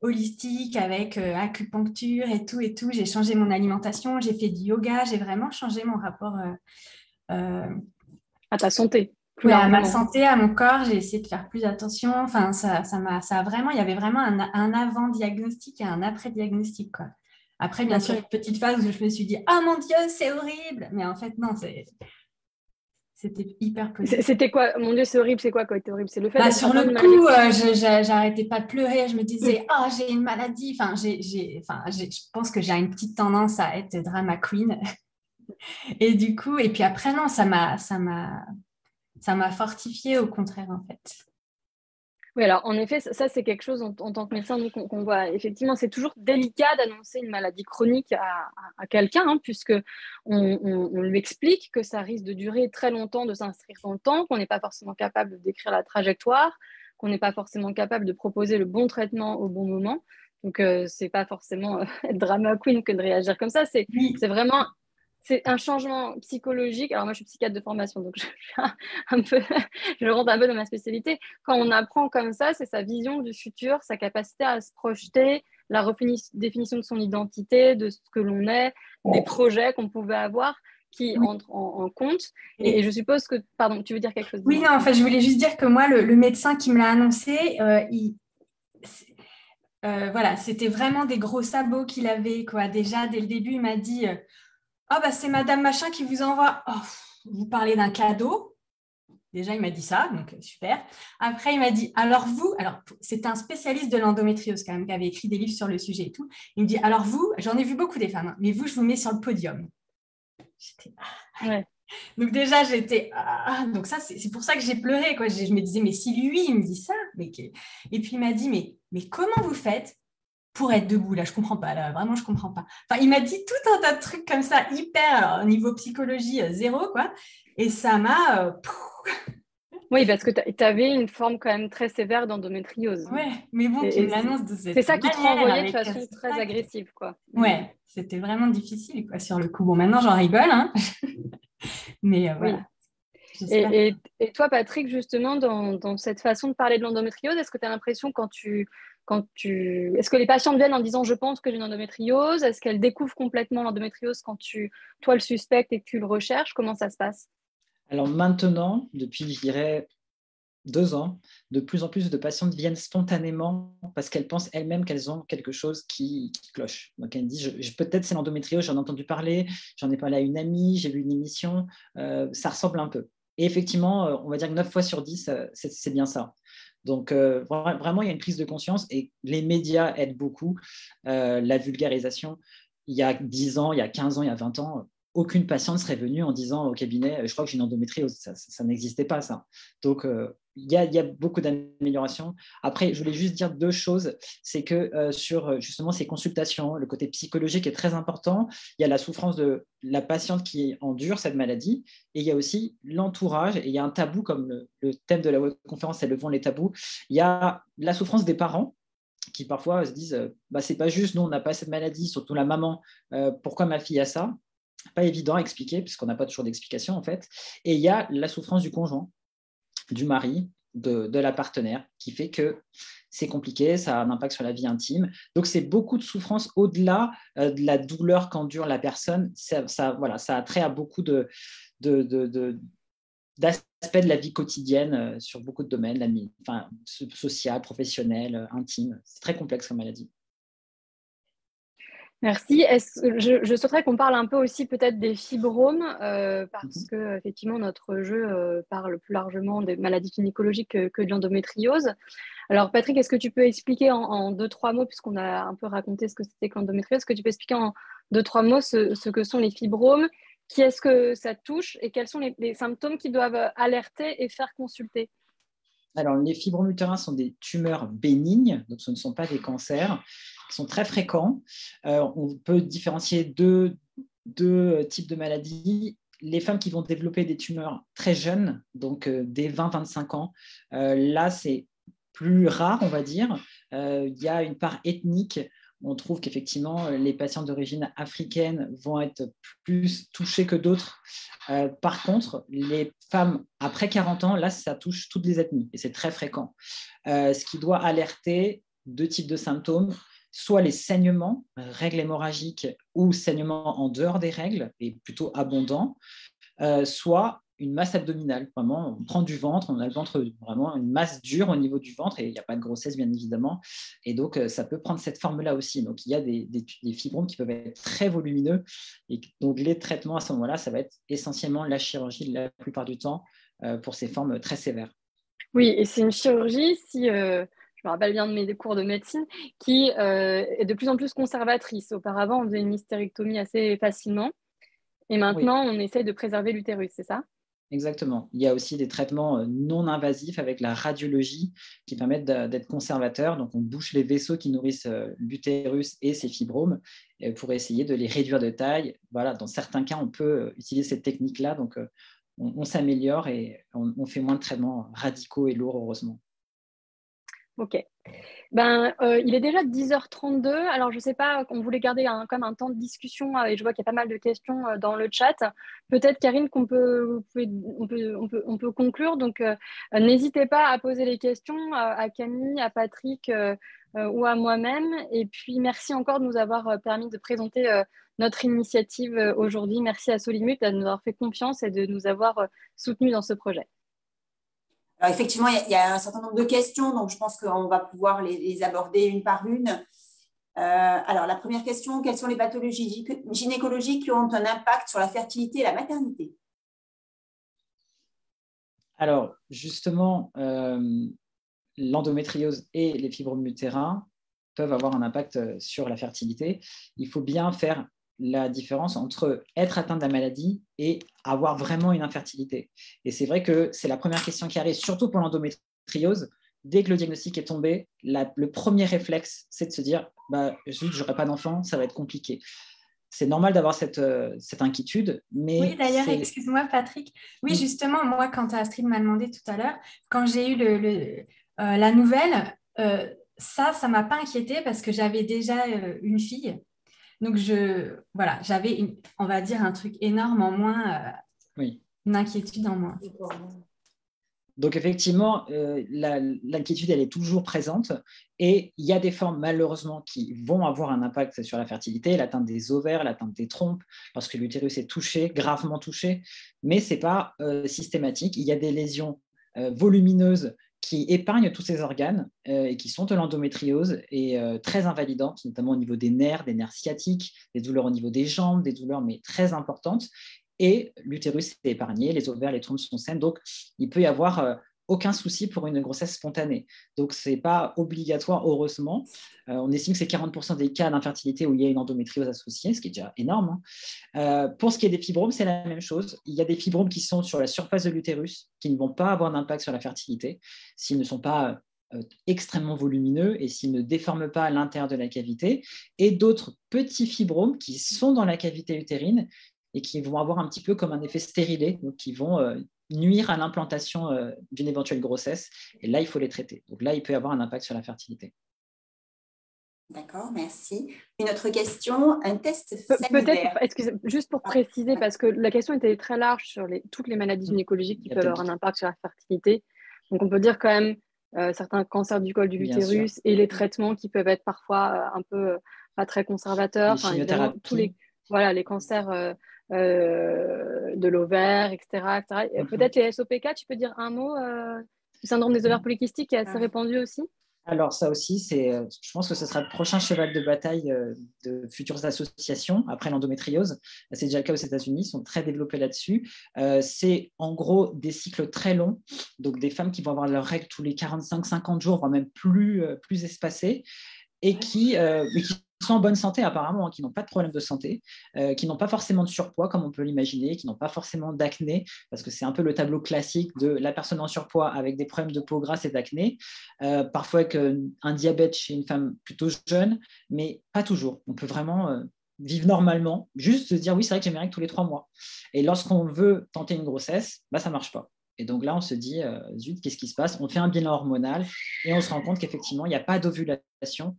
holistique avec acupuncture et tout et tout. J'ai changé mon alimentation, j'ai fait du yoga, j'ai vraiment changé mon rapport à ta santé. À ma santé, à mon corps, j'ai essayé de faire plus attention. Enfin, ça, ça m'a, ça a vraiment, il y avait vraiment un, un avant-diagnostic et un après-diagnostic, quoi. Après, bien sûr, une petite phase où je me suis dit Ah mon Dieu, c'est horrible Mais en fait, non, c'était hyper positif. C'était quoi? Mon Dieu, c'est horrible, c'est quoi quoi? Horrible C'est le fait bah, Sur le coup, euh, j'arrêtais pas de pleurer. Je me disais Ah, j'ai une maladie. Enfin, j'ai, enfin je pense que j'ai une petite tendance à être drama queen. et du coup, et puis après, non, ça m'a, ça m'a, ça m'a fortifié au contraire, en fait. Oui, alors en effet, ça, c'est quelque chose en, tant que médecin qu'on voit. Effectivement, c'est toujours délicat d'annoncer une maladie chronique à, quelqu'un, hein, puisque on, lui explique que ça risque de durer très longtemps, de s'inscrire dans le temps, qu'on n'est pas forcément capable de décrire la trajectoire, qu'on n'est pas forcément capable de proposer le bon traitement au bon moment. Donc, euh, c'est pas forcément euh, être drama queen que de réagir comme ça. C'est vraiment c'est un changement psychologique. Alors moi, je suis psychiatre de formation, donc je, un peu, je rentre un peu dans ma spécialité. Quand on apprend comme ça, c'est sa vision du futur, sa capacité à se projeter, la définition de son identité, de ce que l'on est, des projets qu'on pouvait avoir qui entrent en, compte. Et, je suppose que, pardon, tu veux dire quelque chose? Oui, non, en fait, je voulais juste dire que moi, le, médecin qui me l'a annoncé, euh, il, euh, voilà, c'était vraiment des gros sabots qu'il avait. Quoi. Déjà, dès le début, il m'a dit euh, ah, bah, c'est Madame Machin qui vous envoie. Oh, vous parlez d'un cadeau. Déjà, il m'a dit ça, donc super. Après, il m'a dit, alors vous, alors c'est un spécialiste de l'endométriose quand même qui avait écrit des livres sur le sujet et tout. Il me dit, alors vous, j'en ai vu beaucoup des femmes, hein, mais vous, je vous mets sur le podium. J'étais, ah. Donc déjà, j'étais, ah, donc ça, c'est pour ça que j'ai pleuré, quoi. Je, me disais, mais si lui, il me dit ça, mais et puis il m'a dit, mais, mais comment vous faites pour être debout. Là, je comprends pas. Là, vraiment, je comprends pas. Enfin, il m'a dit tout un tas de trucs comme ça, hyper, alors, au niveau psychologie, euh, zéro, quoi. Et ça m'a. Euh, oui, parce que tu avais une forme quand même très sévère d'endométriose. Oui, mais bon, tu l'annonces de cette C'est ça qui te renvoyait de façon très agressive, quoi. Ouais, c'était vraiment difficile, quoi, sur le coup. Bon, maintenant, j'en rigole, hein. mais euh, voilà. Et, et, toi, Patrick, justement, dans, dans cette façon de parler de l'endométriose, est-ce que tu as l'impression quand tu Est-ce que les patientes viennent en disant je pense que j'ai une endométriose? Est-ce qu'elles découvrent complètement l'endométriose quand tu, toi, le suspectes et que tu le recherches? Comment ça se passe? Alors maintenant, depuis, je dirais, deux ans, de plus en plus de patientes viennent spontanément parce qu'elles pensent elles-mêmes qu'elles ont quelque chose qui, cloche. Donc elles disent, peut-être c'est l'endométriose, j'en ai entendu parler, j'en ai parlé à une amie, j'ai vu une émission, euh, ça ressemble un peu. Et effectivement, euh, on va dire que 9 fois sur 10, euh, c'est bien ça. Donc, vraiment, il y a une prise de conscience et les médias aident beaucoup. la vulgarisation, il y a 10 ans, il y a 15 ans, il y a 20 ans, aucune patiente serait venue en disant au cabinet, je crois que j'ai une endométriose. Ça, n'existait pas, ça. Donc, euh, il y, a, beaucoup d'améliorations. Après, je voulais juste dire deux choses. C'est que euh, sur justement ces consultations, le côté psychologique est très important. Il y a la souffrance de la patiente qui endure cette maladie et il y a aussi l'entourage. Et il y a un tabou, comme le, thème de la conférence, c'est Levant les tabous. Il y a la souffrance des parents qui parfois se disent bah, c'est pas juste, nous on n'a pas cette maladie, surtout la maman, euh, pourquoi ma fille a ça? Pas évident à expliquer, puisqu'on n'a pas toujours d'explication en fait. Et il y a la souffrance du conjoint, du mari, de, la partenaire, qui fait que c'est compliqué, ça a un impact sur la vie intime. Donc c'est beaucoup de souffrance au-delà euh, de la douleur qu'endure la personne. Ça, voilà, ça a trait à beaucoup d'aspects de la vie quotidienne euh, sur beaucoup de domaines, social, professionnel, euh, intime. C'est très complexe comme maladie. Merci. Je, je, souhaiterais qu'on parle un peu aussi peut-être des fibromes, euh, parce mhm. que effectivement notre jeu euh, parle plus largement des maladies gynécologiques que, de l'endométriose. Alors Patrick, est-ce que tu peux expliquer en, deux trois mots, puisqu'on a un peu raconté ce que c'était que l'endométriose, est-ce que tu peux expliquer en deux trois mots ce, que sont les fibromes, qui est-ce que ça touche et quels sont les, les symptômes qui doivent alerter et faire consulter? Alors, les fibromes utérins sont des tumeurs bénignes, donc ce ne sont pas des cancers, sont très fréquents. Euh, on peut différencier deux, types de maladies. Les femmes qui vont développer des tumeurs très jeunes, donc euh, dès 20-25 ans, euh, là, c'est plus rare, on va dire. Il y a une part ethnique on trouve qu'effectivement, les patients d'origine africaine vont être plus touchés que d'autres. par contre, les femmes après 40 ans, là, ça touche toutes les ethnies et c'est très fréquent. ce qui doit alerter deux types de symptômes soit les saignements, règles hémorragiques ou saignements en dehors des règles et plutôt abondants, euh, soit une masse abdominale. Vraiment, on prend du ventre, on a le ventre vraiment une masse dure au niveau du ventre et il n'y a pas de grossesse bien évidemment. Et donc, euh, ça peut prendre cette forme-là aussi. Donc, il y a des, fibromes qui peuvent être très volumineux. Et donc, les traitements à ce moment-là, ça va être essentiellement la chirurgie la plupart du temps euh, pour ces formes très sévères. Oui, et c'est une chirurgie si je me rappelle bien de mes cours de médecine, qui euh, est de plus en plus conservatrice. Auparavant, on faisait une hystérectomie assez facilement. Et maintenant, on essaye de préserver l'utérus, c'est ça? Exactement. Il y a aussi des traitements euh, non invasifs avec la radiologie qui permettent d'être conservateurs. Donc, on bouche les vaisseaux qui nourrissent euh, l'utérus et ses fibromes pour essayer de les réduire de taille. Voilà, dans certains cas, on peut utiliser cette technique-là. Donc, on, s'améliore et on, fait moins de traitements radicaux et lourds, heureusement. Ok. Ben, euh, il est déjà 10h32. Alors, je ne sais pas, on voulait garder un, comme un temps de discussion euh, et je vois qu'il y a pas mal de questions euh, dans le chat. Peut-être, Karine, qu'on peut, on peut, on peut, on peut, conclure. Donc, n'hésitez pas à poser les questions à Camille, à Patrick ou à moi-même. Et puis, merci encore de nous avoir permis de présenter notre initiative aujourd'hui. Merci à Solimut de nous avoir fait confiance et de nous avoir soutenus dans ce projet. Effectivement, il y, a un certain nombre de questions, donc je pense qu'on va pouvoir les, aborder une par une. Euh, alors, la première question, quelles sont les pathologies gynécologiques qui ont un impact sur la fertilité et la maternité? Alors, justement, euh, l'endométriose et les fibromes utérins peuvent avoir un impact sur la fertilité. Il faut bien faire la différence entre être atteint de la maladie et avoir vraiment une infertilité. Et c'est vrai que c'est la première question qui arrive, surtout pour l'endométriose. Dès que le diagnostic est tombé, le premier réflexe, c'est de se dire bah, je n'aurai pas d'enfant, ça va être compliqué. C'est normal d'avoir cette, euh, cette, inquiétude, mais... Oui, d'ailleurs, excuse-moi Patrick. Oui, justement, moi, quand Astrid m'a demandé tout à l'heure, quand j'ai eu le, euh, la nouvelle, euh, ça, ça m'a pas inquiété parce que j'avais déjà une fille donc, je, voilà, j'avais, on va dire, un truc énorme en moins, euh, oui. une inquiétude en moins. Donc, effectivement, euh, l'inquiétude, elle est toujours présente. Et il y a des formes, malheureusement, qui vont avoir un impact sur la fertilité, l'atteinte des ovaires, l'atteinte des trompes, parce que l'utérus est touché, gravement touché. Mais ce n'est pas euh, systématique. Il y a des lésions volumineuses qui épargnent tous ces organes euh, et qui sont de l'endométriose et euh, très invalidantes, notamment au niveau des nerfs, des nerfs sciatiques, des douleurs au niveau des jambes, des douleurs mais très importantes. Et l'utérus est épargné, les ovaires, les trompes sont saines. Donc, il peut y avoir euh, aucun souci pour une grossesse spontanée. Donc, ce n'est pas obligatoire, heureusement. Euh, on estime que c'est 40% des cas d'infertilité où il y a une endométriose associée, ce qui est déjà énorme. Hein. Euh, pour ce qui est des fibromes, c'est la même chose. Il y a des fibromes qui sont sur la surface de l'utérus, qui ne vont pas avoir d'impact sur la fertilité s'ils ne sont pas euh, extrêmement volumineux et s'ils ne déforment pas l'intérieur de la cavité, et d'autres petits fibromes qui sont dans la cavité utérine et qui vont avoir un petit peu comme un effet stérilé, donc qui vont nuire à l'implantation euh, d'une éventuelle grossesse. Et là, il faut les traiter. Donc là, il peut y avoir un impact sur la fertilité. D'accord, merci. Une autre question, un test Peut-être, juste pour préciser, parce que la question était très large sur les, toutes les maladies mm. gynécologiques qui peuvent avoir un impact sur la fertilité. Donc, on peut dire quand même euh, certains cancers du col de l'utérus et les traitements qui peuvent être parfois euh, un peu pas très conservateurs. Enfin, tous les, voilà, les cancers euh, de l'ovaire, etc. Mhm. Peut-être les SOPK, tu peux dire un mot euh, Le syndrome des ovaires polykystiques est assez ah. répandu aussi? Alors ça aussi, c'est, euh, je pense que ce sera le prochain cheval de bataille de futures associations après l'endométriose. C'est déjà le cas aux États-Unis, ils sont très développés là-dessus. c'est en gros des cycles très longs, donc des femmes qui vont avoir leurs règles tous les 45-50 jours, voire même plus, plus espacées, et qui, qui sont en bonne santé apparemment, hein, qui n'ont pas de problème de santé, euh, qui n'ont pas forcément de surpoids comme on peut l'imaginer, qui n'ont pas forcément d'acné, parce que c'est un peu le tableau classique de la personne en surpoids avec des problèmes de peau grasse et d'acné, euh, parfois avec euh, un diabète chez une femme plutôt jeune, mais pas toujours. On peut vraiment vivre normalement, juste se dire oui, c'est vrai que j'ai mes tous les trois mois. Et lorsqu'on veut tenter une grossesse, bah, ça marche pas. Et donc là, on se dit, zut, qu'est-ce qui se passe? On fait un bilan hormonal et on se rend compte qu'effectivement, il n'y a pas d'ovulation.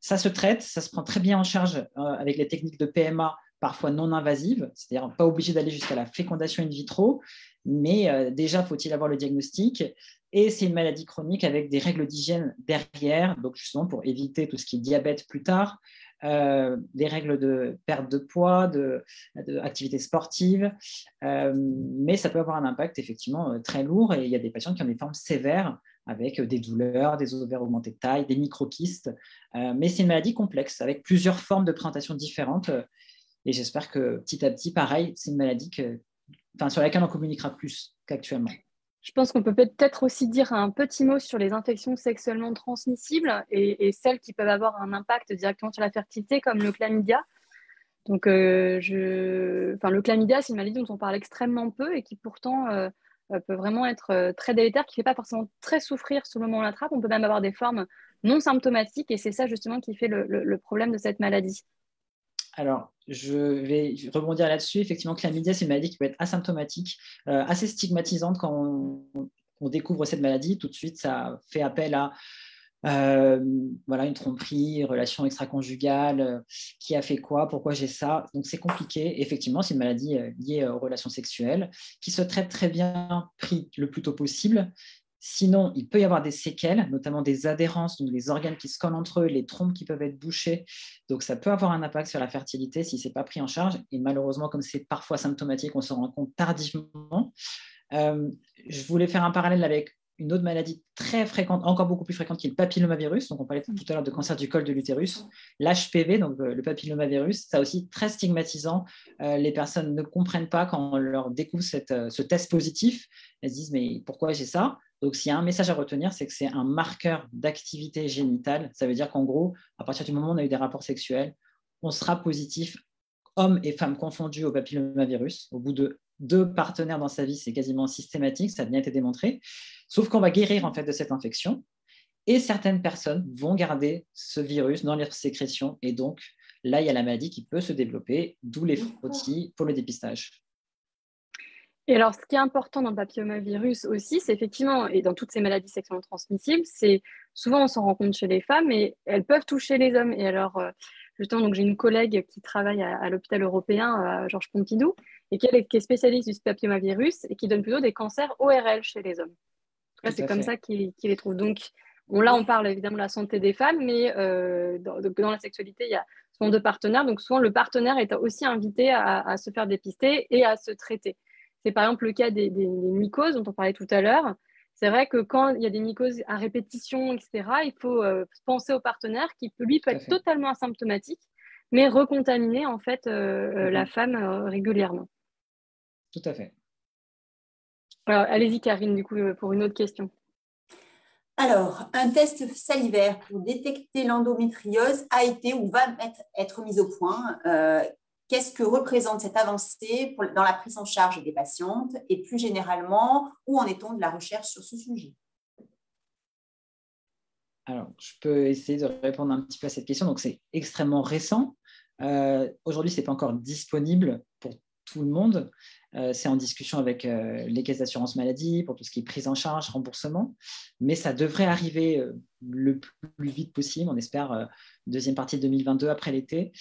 Ça se traite, ça se prend très bien en charge euh, avec les techniques de PMA, parfois non invasives, c'est-à-dire pas obligé d'aller jusqu'à la fécondation in vitro, mais euh, déjà faut-il avoir le diagnostic. Et c'est une maladie chronique avec des règles d'hygiène derrière, donc justement pour éviter tout ce qui est diabète plus tard, euh, des règles de perte de poids, de, sportive, mais ça peut avoir un impact effectivement très lourd et il y a des patients qui ont des formes sévères avec des douleurs, des ovaires augmentés de taille, des microkystes. Euh, mais c'est une maladie complexe avec plusieurs formes de présentation différentes. Euh, et j'espère que petit à petit, pareil, c'est une maladie que, sur laquelle on communiquera plus qu'actuellement. Je pense qu'on peut peut-être aussi dire un petit mot sur les infections sexuellement transmissibles et, celles qui peuvent avoir un impact directement sur la fertilité, comme le chlamydia. Donc, euh, enfin, le chlamydia, c'est une maladie dont on parle extrêmement peu et qui pourtant euh, peut vraiment être euh, très délétère, qui ne fait pas forcément très souffrir sous le moment où on l'attrape. On peut même avoir des formes non symptomatiques et c'est ça justement qui fait le, problème de cette maladie. Alors, je vais rebondir là-dessus. Effectivement, chlamydia, c'est une maladie qui peut être asymptomatique, euh, assez stigmatisante quand on, découvre cette maladie. Tout de suite, ça fait appel à euh, voilà, une tromperie, relation extra-conjugale, euh, qui a fait quoi, pourquoi j'ai ça. Donc c'est compliqué. Effectivement, c'est une maladie euh, liée aux relations sexuelles qui se traite très bien pris le plus tôt possible. Sinon, il peut y avoir des séquelles, notamment des adhérences, donc les organes qui se collent entre eux, les trompes qui peuvent être bouchées. Donc, ça peut avoir un impact sur la fertilité si ce n'est pas pris en charge. Et malheureusement, comme c'est parfois symptomatique, on se rend compte tardivement. je voulais faire un parallèle avec une autre maladie très fréquente, encore beaucoup plus fréquente, qui est le papillomavirus. Donc, on parlait tout à l'heure de cancer du col de l'utérus. L'HPV, donc euh, le papillomavirus, ça aussi très stigmatisant. Euh, les personnes ne comprennent pas quand on leur découvre euh, ce test positif. Elles se disent, mais pourquoi j'ai ça? Donc, s'il y a un message à retenir, c'est que c'est un marqueur d'activité génitale. Ça veut dire qu'en gros, à partir du moment où on a eu des rapports sexuels, on sera positif, hommes et femmes confondus, au papillomavirus. Au bout de deux partenaires dans sa vie, c'est quasiment systématique, ça a bien été démontré. Sauf qu'on va guérir en fait de cette infection et certaines personnes vont garder ce virus dans leurs sécrétions et donc là, il y a la maladie qui peut se développer, d'où les frottis pour le dépistage. Et alors, ce qui est important dans le papillomavirus aussi, c'est effectivement, et dans toutes ces maladies sexuellement transmissibles, c'est souvent on s'en rend compte chez les femmes, mais elles peuvent toucher les hommes. Et alors, euh, justement, donc j'ai une collègue qui travaille à, l'hôpital européen, à Georges Pompidou, et qui est, qui est spécialiste du papillomavirus et qui donne plutôt des cancers ORL chez les hommes c'est comme ça qu'il les trouve. Donc, là, on parle évidemment de la santé des femmes, mais euh, dans, la sexualité, il y a souvent deux partenaires. Donc, souvent, le partenaire est aussi invité à, se faire dépister et à se traiter. C'est par exemple le cas des, mycoses dont on parlait tout à l'heure. C'est vrai que quand il y a des mycoses à répétition, etc., il faut euh, penser au partenaire qui, lui, peut être totalement asymptomatique, mais recontaminer en fait euh, la femme régulièrement. Tout à fait. Allez-y, Karine, du coup, pour une autre question. Alors, un test salivaire pour détecter l'endométriose a été ou va être, mis au point. Qu'est-ce que représente cette avancée dans la prise en charge des patientes et plus généralement, où en est-on de la recherche sur ce sujet? Alors, je peux essayer de répondre un petit peu à cette question. Donc, c'est extrêmement récent. Euh, aujourd'hui, ce n'est pas encore disponible pour tout le monde. Euh, c'est en discussion avec euh, les caisses d'assurance maladie pour tout ce qui est prise en charge, remboursement. Mais ça devrait arriver le plus vite possible, on espère, deuxième partie de 2022 après l'été.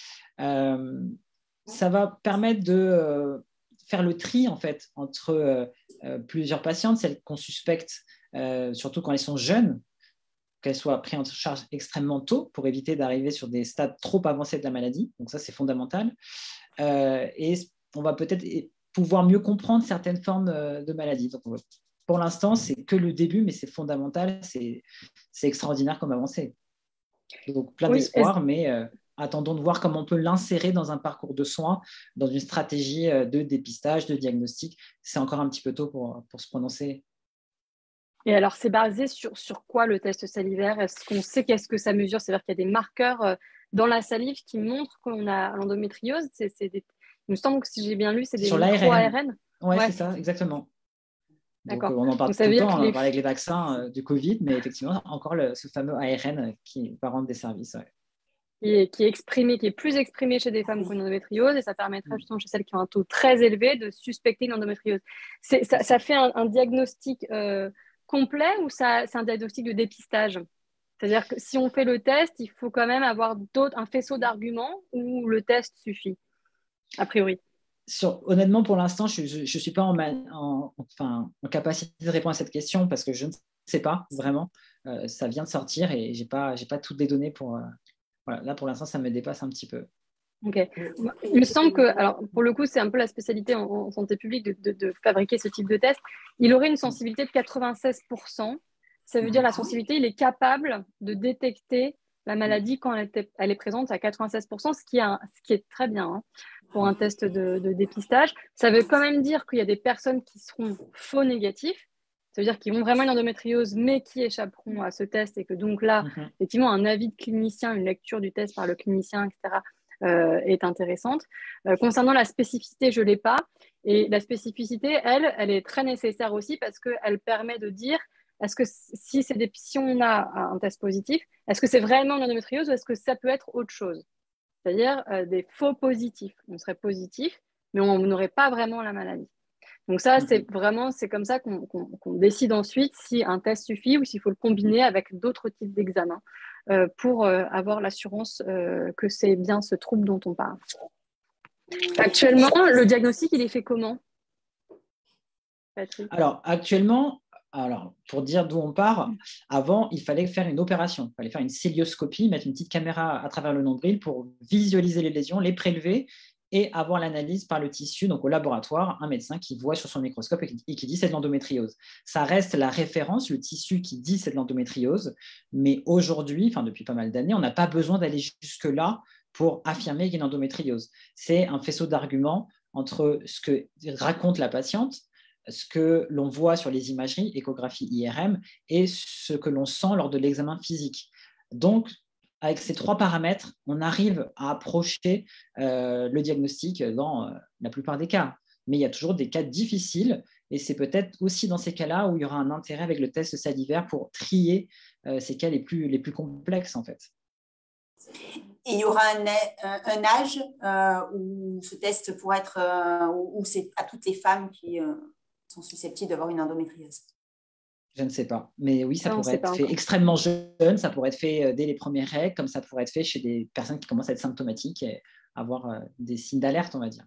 Ça va permettre de faire le tri en fait entre plusieurs patientes, celles qu'on suspecte, surtout quand elles sont jeunes, qu'elles soient prises en charge extrêmement tôt pour éviter d'arriver sur des stades trop avancés de la maladie. Donc ça, c'est fondamental. et on va peut-être pouvoir mieux comprendre certaines formes euh, de maladies. Donc, pour l'instant, c'est que le début, mais c'est fondamental, c'est extraordinaire comme avancée. Donc, plein d'espoir, mais euh, attendons de voir comment on peut l'insérer dans un parcours de soins, dans une stratégie euh, de dépistage, de diagnostic. C'est encore un petit peu tôt pour, pour se prononcer. Et alors, c'est basé sur, sur quoi le test salivaire? Est-ce qu'on sait qu'est-ce que ça mesure? C'est-à-dire qu'il y a des marqueurs dans la salive qui montrent qu'on a l'endométriose C'est des, il me semble que si j'ai bien lu, c'est des Sur l'ARN. Oui, ouais. c'est ça, exactement. D'accord. on en parle tout le temps, on parle avec les vaccins euh, du Covid, mais effectivement, encore ce fameux ARN qui va rendre des services. Qui, est, qui, est, exprimé, qui est plus exprimé chez des femmes qui ont une endométriose, et ça permettra justement chez celles qui ont un taux très élevé de suspecter une endométriose. Ça, ça, fait un, diagnostic euh, complet ou ça, c'est un diagnostic de dépistage? C'est-à-dire que si on fait le test, il faut quand même avoir un faisceau d'arguments ou le test suffit a priori honnêtement, pour l'instant, je ne suis pas en, enfin, en, capacité de répondre à cette question parce que je ne sais pas vraiment. Euh, ça vient de sortir et je n'ai pas, pas toutes les données pour. Là, pour l'instant, ça me dépasse un petit peu. Il me semble que, alors pour le coup, c'est un peu la spécialité en, santé publique de, fabriquer ce type de test. Il aurait une sensibilité de 96%. Ça veut dire la sensibilité, il est capable de détecter la maladie quand elle, est présente à 96%, ce qui, est ce qui est très bien. Hein pour un test de, dépistage. Ça veut quand même dire qu'il y a des personnes qui seront faux négatifs. Ça veut dire qu'ils vont vraiment une endométriose, mais qui échapperont à ce test et que donc là, mhm. effectivement, un avis de clinicien, une lecture du test par le clinicien, etc., euh, est intéressante. Euh, concernant la spécificité, je ne l'ai pas. Et la spécificité, elle, elle est très nécessaire aussi parce qu'elle permet de dire est-ce que si, des, si on a un test positif, est-ce que c'est vraiment une endométriose ou est-ce que ça peut être autre chose? C'est-à-dire euh, des faux positifs. On serait positif, mais on n'aurait pas vraiment la maladie. Donc ça, c'est mhm. vraiment, c'est comme ça qu'on décide ensuite si un test suffit ou s'il faut le combiner avec d'autres types d'examens euh, pour euh, avoir l'assurance que c'est bien ce trouble dont on parle. Actuellement, le diagnostic, il est fait comment? Alors, actuellement, alors, pour dire d'où on part, avant, il fallait faire une opération. Il fallait faire une célioscopie, mettre une petite caméra à travers le nombril pour visualiser les lésions, les prélever et avoir l'analyse par le tissu, donc au laboratoire, un médecin qui voit sur son microscope et qui dit c'est de l'endométriose. Ça reste la référence, le tissu qui dit c'est de l'endométriose, mais aujourd'hui, enfin depuis pas mal d'années, on n'a pas besoin d'aller jusque-là pour affirmer qu'il y a une endométriose. C'est un faisceau d'arguments entre ce que raconte la patiente ce que l'on voit sur les imageries, échographie IRM, et ce que l'on sent lors de l'examen physique. Donc, avec ces trois paramètres, on arrive à approcher euh, le diagnostic dans euh, la plupart des cas. Mais il y a toujours des cas difficiles, et c'est peut-être aussi dans ces cas-là où il y aura un intérêt avec le test salivaire pour trier euh, ces cas les plus, les plus complexes, en fait. Et il y aura un, âge où ce test pourrait être, où c'est à toutes les femmes qui, sont susceptibles d'avoir une endométriose Je ne sais pas. Mais oui, ça pourrait être fait extrêmement jeune, ça pourrait être fait euh, dès les premières règles, comme ça pourrait être fait chez des personnes qui commencent à être symptomatiques et avoir euh, des signes d'alerte, on va dire.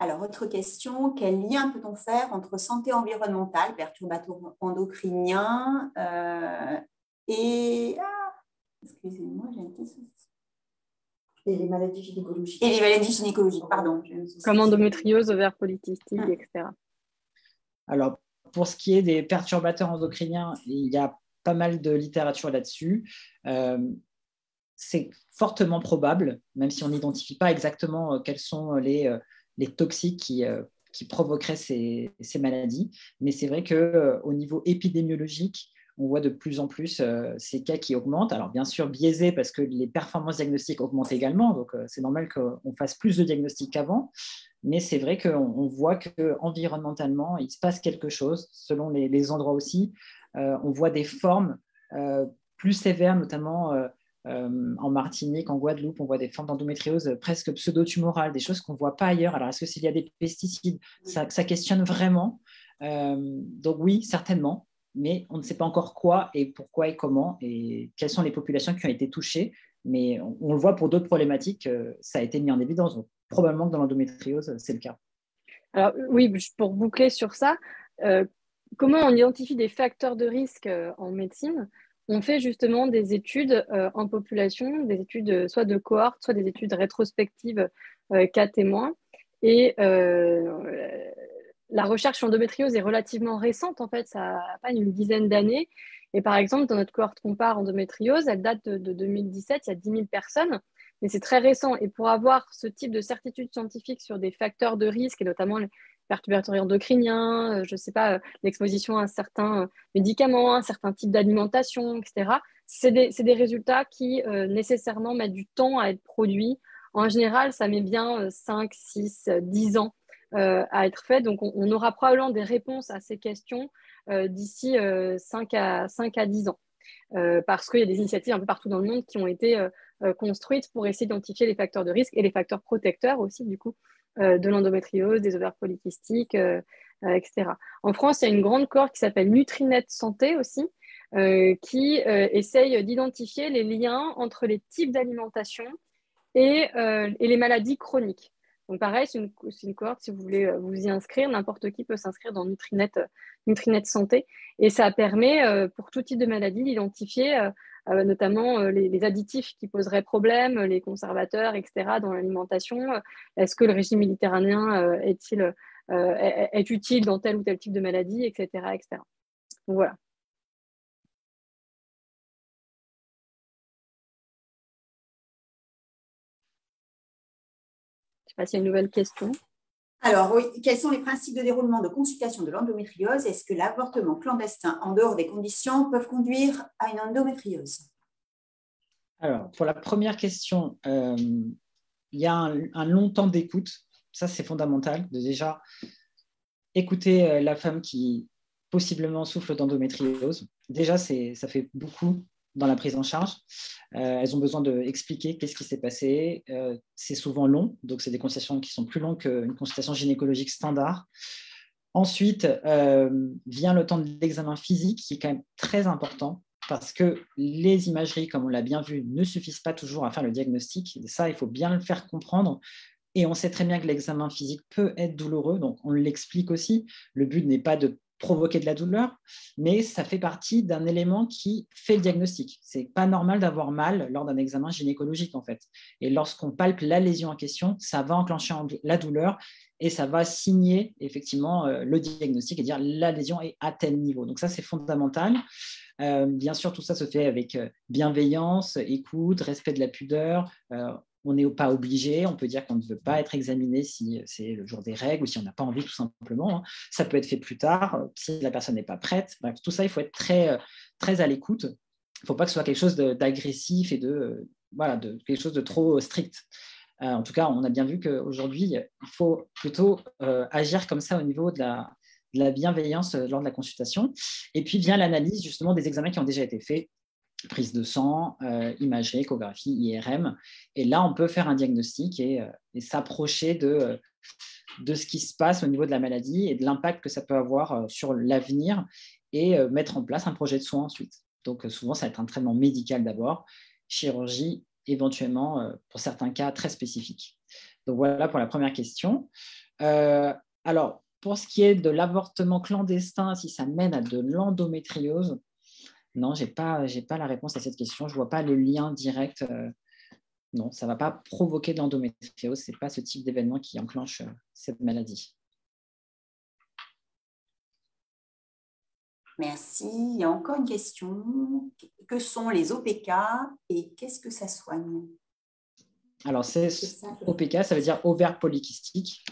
Alors, autre question, quel lien peut-on faire entre santé environnementale, perturbateurs endocriniens euh, et... Ah, excusez-moi, j'ai une question. Et les maladies gynécologiques. Et les maladies gynécologiques, pardon. Comme endométriose, ovaire polycystique, ah. etc. Alors, pour ce qui est des perturbateurs endocriniens, il y a pas mal de littérature là-dessus. Euh, c'est fortement probable, même si on n'identifie pas exactement euh, quels sont les, euh, les toxiques qui, qui provoqueraient ces, ces maladies. Mais c'est vrai qu'au niveau épidémiologique, on voit de plus en plus ces cas qui augmentent. Alors bien sûr biaisés parce que les performances diagnostiques augmentent également, donc c'est normal qu'on fasse plus de diagnostics qu'avant. Mais c'est vrai qu'on voit qu'environnementalement, il se passe quelque chose selon les, endroits aussi. on voit des formes plus sévères, notamment euh, en Martinique, en Guadeloupe, on voit des formes d'endométriose presque pseudo-tumorales, des choses qu'on ne voit pas ailleurs. Alors, est-ce que s'il y a des pesticides ça, questionne vraiment? Euh, donc oui, certainement, mais on ne sait pas encore quoi et pourquoi et comment et quelles sont les populations qui ont été touchées. Mais on, le voit pour d'autres problématiques, euh, ça a été mis en évidence. probablement que dans l'endométriose, c'est le cas. Alors oui, pour boucler sur ça, comment on identifie des facteurs de risque en médecine? On fait justement des études euh, en population, des études euh, soit de cohorte, soit des études rétrospectives euh, cas témoins. Et la recherche sur l'endométriose est relativement récente, en fait, ça a pas une dizaine d'années. Et par exemple, dans notre cohorte compare endométriose, elle date de, de 2017, il y a 10 000 personnes, mais c'est très récent. Et pour avoir ce type de certitude scientifique sur des facteurs de risque, et notamment perturbateurs endocriniens, euh, je ne sais pas, euh, l'exposition à certains euh, médicaments, à certains types d'alimentation, etc. C'est des, résultats qui nécessairement mettent du temps à être produits. En général, ça met bien 5, 6, 10 ans à être fait. Donc, on, aura probablement des réponses à ces questions d'ici 5, à, 5 à 10 ans. parce qu'il y a des initiatives un peu partout dans le monde qui ont été construites pour essayer d'identifier les facteurs de risque et les facteurs protecteurs aussi, du coup, euh, de l'endométriose, des ovaires polykystiques, euh, euh, etc. En France, il y a une grande cohorte qui s'appelle Nutrinet Santé aussi, qui essaye d'identifier les liens entre les types d'alimentation et, les maladies chroniques. Donc pareil, c'est une, cohorte, si vous voulez vous y inscrire, n'importe qui peut s'inscrire dans Nutrinet, Nutrinet Santé. Et ça permet, pour tout type de maladie, d'identifier euh, notamment euh, les, additifs qui poseraient problème, les conservateurs, etc., dans l'alimentation. Est-ce que le régime méditerranéen euh, est-il est, utile dans tel ou tel type de maladie, etc. etc. Donc voilà. Une nouvelle question. Alors, oui, quels sont les principes de déroulement de consultation de l'endométriose? Est-ce que l'avortement clandestin en dehors des conditions peuvent conduire à une endométriose? Alors, pour la première question, euh, il y a un, long temps d'écoute. Ça, c'est fondamental de déjà écouter euh, la femme qui possiblement souffre d'endométriose. Déjà, ça fait beaucoup dans la prise en charge. Euh, elles ont besoin d'expliquer qu'est-ce qui s'est passé. Euh, c'est souvent long, donc c'est des consultations qui sont plus longues qu'une consultation gynécologique standard. Ensuite euh, vient le temps de l'examen physique qui est quand même très important parce que les imageries, comme on l'a bien vu, ne suffisent pas toujours à faire le diagnostic. Ça, il faut bien le faire comprendre. Et on sait très bien que l'examen physique peut être douloureux, donc on l'explique aussi. Le but n'est pas de provoquer de la douleur, mais ça fait partie d'un élément qui fait le diagnostic. C'est pas normal d'avoir mal lors d'un examen gynécologique en fait. Et lorsqu'on palpe la lésion en question, ça va enclencher la douleur et ça va signer effectivement euh, le diagnostic et dire la lésion est à tel niveau. Donc ça c'est fondamental. Euh, bien sûr, tout ça se fait avec euh, bienveillance, écoute, respect de la pudeur on n'est pas obligé, on peut dire qu'on ne veut pas être examiné si c'est le jour des règles ou si on n'a pas envie tout simplement. Hein. Ça peut être fait plus tard, euh, si la personne n'est pas prête. tout ça, il faut être très, euh, très à l'écoute. Il ne faut pas que ce soit quelque chose d'agressif et de, euh, voilà, de quelque chose de trop strict. en tout cas, on a bien vu qu'aujourd'hui, il faut plutôt agir comme ça au niveau de la, de la bienveillance lors de la consultation. Et puis vient l'analyse justement des examens qui ont déjà été faits prise de sang, euh, imagerie, échographie, IRM. Et là, on peut faire un diagnostic et, euh, s'approcher de, euh, de ce qui se passe au niveau de la maladie et de l'impact que ça peut avoir sur l'avenir et mettre en place un projet de soins ensuite. Donc souvent, ça va être un traitement médical d'abord, chirurgie éventuellement pour certains cas très spécifiques. Donc voilà pour la première question. alors, pour ce qui est de l'avortement clandestin, si ça mène à de l'endométriose, non, je n'ai pas, pas la réponse à cette question. Je ne vois pas le lien direct. Euh, non, ça ne va pas provoquer de l'endométriose. Ce n'est pas ce type d'événement qui enclenche euh, cette maladie. Merci. Il y a encore une question. Que sont les OPK et qu'est-ce que ça soigne? Alors, c'est OPK, ça veut dire ovaire polykystique.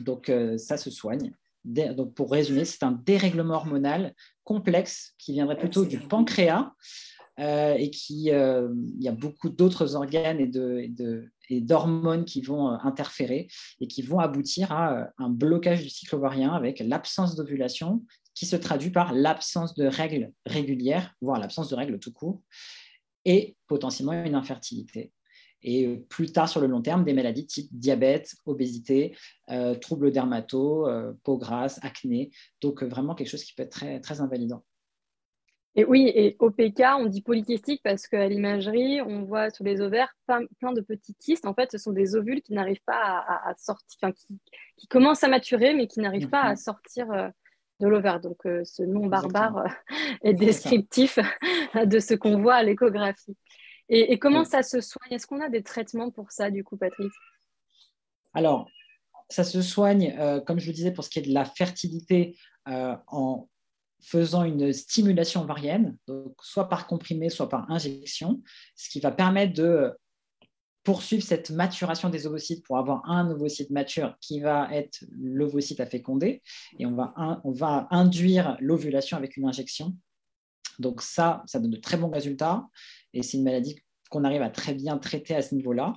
Donc, euh, ça se soigne. Donc, pour résumer, c'est un dérèglement hormonal complexe qui viendrait plutôt du pancréas euh, et qui, euh, il y a beaucoup d'autres organes et, de, et d'hormones qui vont interférer et qui vont aboutir à un blocage du cycle ovarien avec l'absence d'ovulation qui se traduit par l'absence de règles régulières, voire l'absence de règles tout court, et potentiellement une infertilité et euh, plus tard sur le long terme, des maladies type diabète, obésité, euh, troubles dermato, euh, peau grasse, acné. Donc vraiment quelque chose qui peut être très, très invalidant. Et oui, et au PK, on dit polykystique parce qu'à l'imagerie, on voit sur les ovaires plein, de petits kystes. En fait, ce sont des ovules qui n'arrivent pas à, sortir, qui, commencent à maturer, mais qui n'arrivent pas à mhm. sortir de l'ovaire. Donc, ce nom barbare est descriptif de ce qu'on voit à l'échographie. Et, comment ça se soigne? Est-ce qu'on a des traitements pour ça, du coup, Patrick? Alors, ça se soigne, euh, comme je le disais, pour ce qui est de la fertilité, euh, en faisant une stimulation ovarienne, donc soit par comprimé, soit par injection, ce qui va permettre de poursuivre cette maturation des ovocytes pour avoir un ovocyte mature qui va être l'ovocyte à féconder, et on va, on va induire l'ovulation avec une injection. Donc ça, ça donne de très bons résultats. Et c'est une maladie qu'on arrive à très bien traiter à ce niveau-là.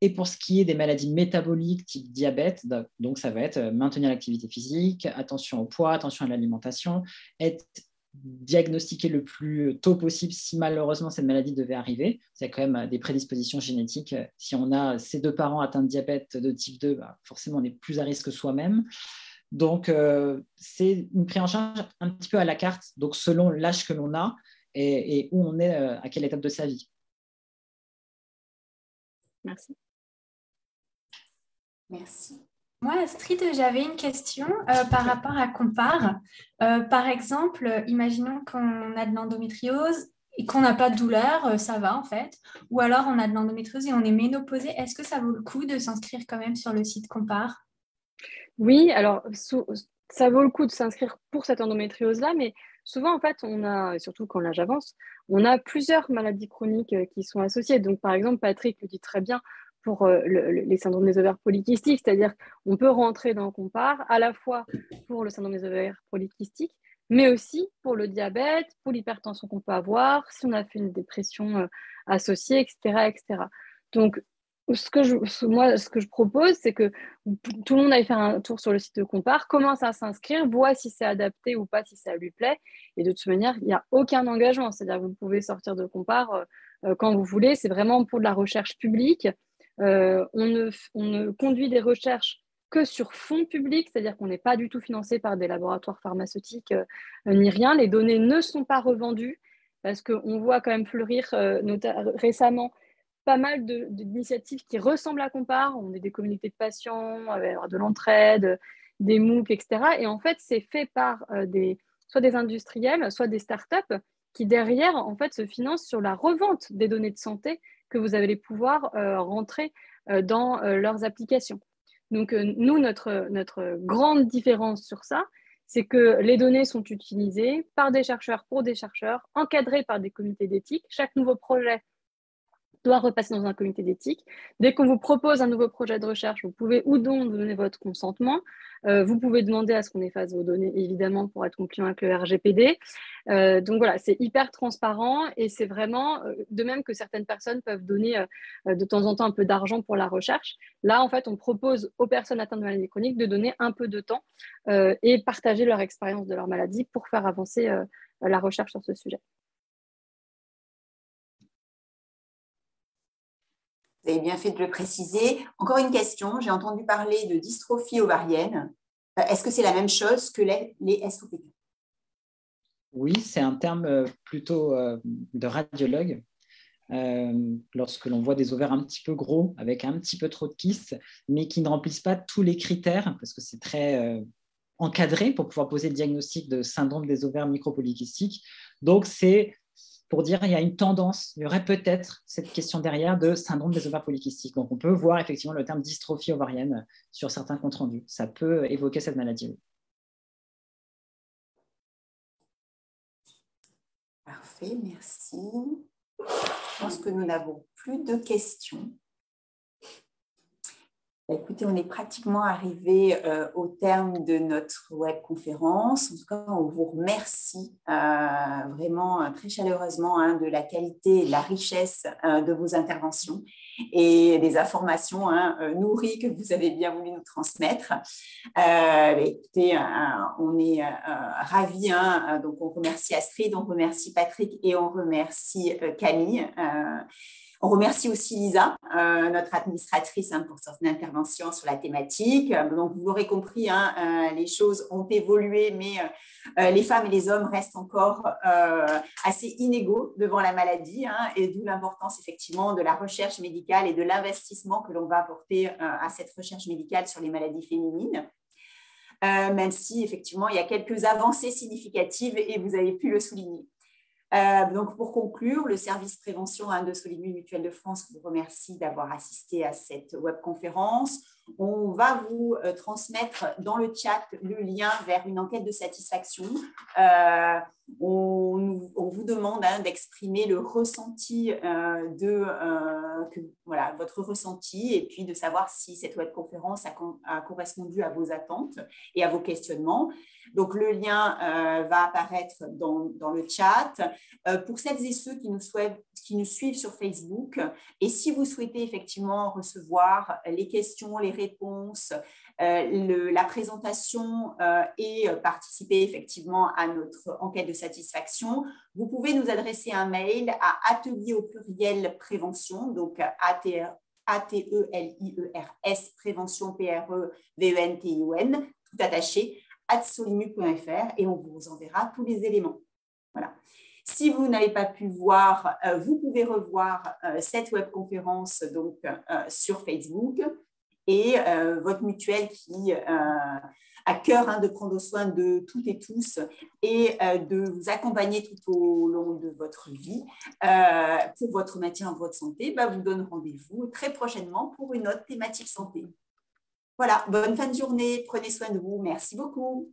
Et pour ce qui est des maladies métaboliques type diabète, donc ça va être euh, maintenir l'activité physique, attention au poids, attention à l'alimentation, être diagnostiqué le plus tôt possible si malheureusement cette maladie devait arriver. A quand même des prédispositions génétiques. Si on a ses deux parents atteints de diabète de type 2, bah, forcément on est plus à risque soi-même. Donc euh, c'est une prise en charge un petit peu à la carte, donc selon l'âge que l'on a et, où on est, euh, à quelle étape de sa vie. Merci. Merci. Moi, Astrid, j'avais une question euh, par rapport à Compare. Euh, par exemple, imaginons qu'on a de l'endométriose et qu'on n'a pas de douleur, ça va en fait. Ou alors on a de l'endométriose et on est ménopausé. Est-ce que ça vaut le coup de s'inscrire quand même sur le site Compare? Oui, alors ça vaut le coup de s'inscrire pour cette endométriose-là, mais souvent, en fait, on a, surtout quand l'âge avance, on a plusieurs maladies chroniques euh, qui sont associées. Donc, par exemple, Patrick le dit très bien pour euh, les syndromes des ovaires polykystiques, c'est-à-dire on peut rentrer dans Compare à la fois pour le syndrome des ovaires polykystiques, mais aussi pour le diabète, pour l'hypertension qu'on peut avoir, si on a fait une dépression euh, associée, etc., etc. Donc, ce que je, moi, ce que je propose, c'est que tout le monde aille faire un tour sur le site de Compare, commence à s'inscrire, voit si c'est adapté ou pas, si ça lui plaît. Et de toute manière, il n'y a aucun engagement. C'est-à-dire que vous pouvez sortir de Compare euh, euh, quand vous voulez. C'est vraiment pour de la recherche publique. Euh, on, ne, on, ne, conduit des recherches que sur fonds publics, c'est-à-dire qu'on n'est pas du tout financé par des laboratoires pharmaceutiques ni rien. Les données ne sont pas revendues parce qu'on voit quand même fleurir récemment pas mal d'initiatives qui ressemblent à Compare. On est des communautés de patients, de l'entraide, des MOOC, etc. Et en fait, c'est fait par euh, des, soit des industriels, soit des startups qui derrière en fait se financent sur la revente des données de santé que vous allez pouvoir euh, rentrer euh, dans leurs applications. Donc nous, notre, notre grande différence sur ça, c'est que les données sont utilisées par des chercheurs pour des chercheurs, encadrées par des comités d'éthique. Chaque nouveau projet doit repasser dans un comité d'éthique. Dès qu'on vous propose un nouveau projet de recherche, vous pouvez ou donc donner votre consentement. Euh, vous pouvez demander à ce qu'on efface vos données, évidemment, pour être compliant avec le RGPD. Euh, donc voilà, c'est hyper transparent et c'est vraiment, euh, de même que certaines personnes peuvent donner de temps en temps un peu d'argent pour la recherche. Là, en fait, on propose aux personnes atteintes de maladie chronique de donner un peu de temps et partager leur expérience de leur maladie pour faire avancer la recherche sur ce sujet. Vous avez bien fait de le préciser. Encore une question, j'ai entendu parler de dystrophie ovarienne. Euh, est-ce que c'est la même chose que les, les SOPK Oui, c'est un terme euh, plutôt euh, de radiologue. lorsque l'on voit des ovaires un petit peu gros, avec un petit peu trop de kystes, mais qui ne remplissent pas tous les critères, parce que c'est très encadré pour pouvoir poser le diagnostic de syndrome des ovaires micropolykystiques. Donc, c'est pour dire qu'il y a une tendance, il y aurait peut-être cette question derrière de syndrome des ovaires polykystiques. Donc, on peut voir effectivement le terme dystrophie ovarienne sur certains comptes rendus. Ça peut évoquer cette maladie. Parfait, merci. Je pense que nous n'avons plus de questions. Bah, écoutez, on est pratiquement arrivé euh, au terme de notre web conférence. En tout cas, on vous remercie euh, vraiment euh, très chaleureusement hein, de la qualité et de la richesse de vos interventions et des informations hein, nourries que vous avez bien voulu nous transmettre. écoutez, on est ravis. Hein, donc, on remercie Astrid, on remercie Patrick et on remercie Camille. On remercie aussi Lisa, euh, notre administratrice, hein, pour son intervention sur la thématique. Donc, vous l'aurez compris, hein, euh, les choses ont évolué, mais euh, les femmes et les hommes restent encore assez inégaux devant la maladie, hein, et d'où l'importance effectivement de la recherche médicale et de l'investissement que l'on va apporter à cette recherche médicale sur les maladies féminines. même si effectivement il y a quelques avancées significatives et vous avez pu le souligner. Euh, donc, pour conclure, le service prévention de Solimutuelle Mutuelle de France vous remercie d'avoir assisté à cette webconférence. On va vous euh, transmettre dans le chat le lien vers une enquête de satisfaction. Euh, on, vous demande hein, d'exprimer le ressenti de voilà votre ressenti et puis de savoir si cette webconférence a, a correspondu à vos attentes et à vos questionnements. Donc, le lien euh, va apparaître dans, le chat. Euh, pour celles et ceux qui nous, qui nous suivent sur Facebook, et si vous souhaitez effectivement recevoir les questions, les euh, la présentation et participer effectivement à notre enquête de satisfaction, vous pouvez nous adresser un mail à atelier au pluriel prévention, donc A-T-E-L-I-E-R-S, prévention P-R-E-V-E-N-T-I-O-N, tout attaché, solimu.fr et on vous enverra tous les éléments. Voilà. Si vous n'avez pas pu voir, euh, vous pouvez revoir euh, cette webconférence donc euh, sur Facebook et votre mutuelle qui a cœur hein, de prendre soin de toutes et tous et de vous accompagner tout au long de votre vie pour votre maintien en votre santé, bah, vous donne rendez-vous très prochainement pour une autre thématique santé. Voilà, bonne fin de journée, prenez soin de vous, merci beaucoup.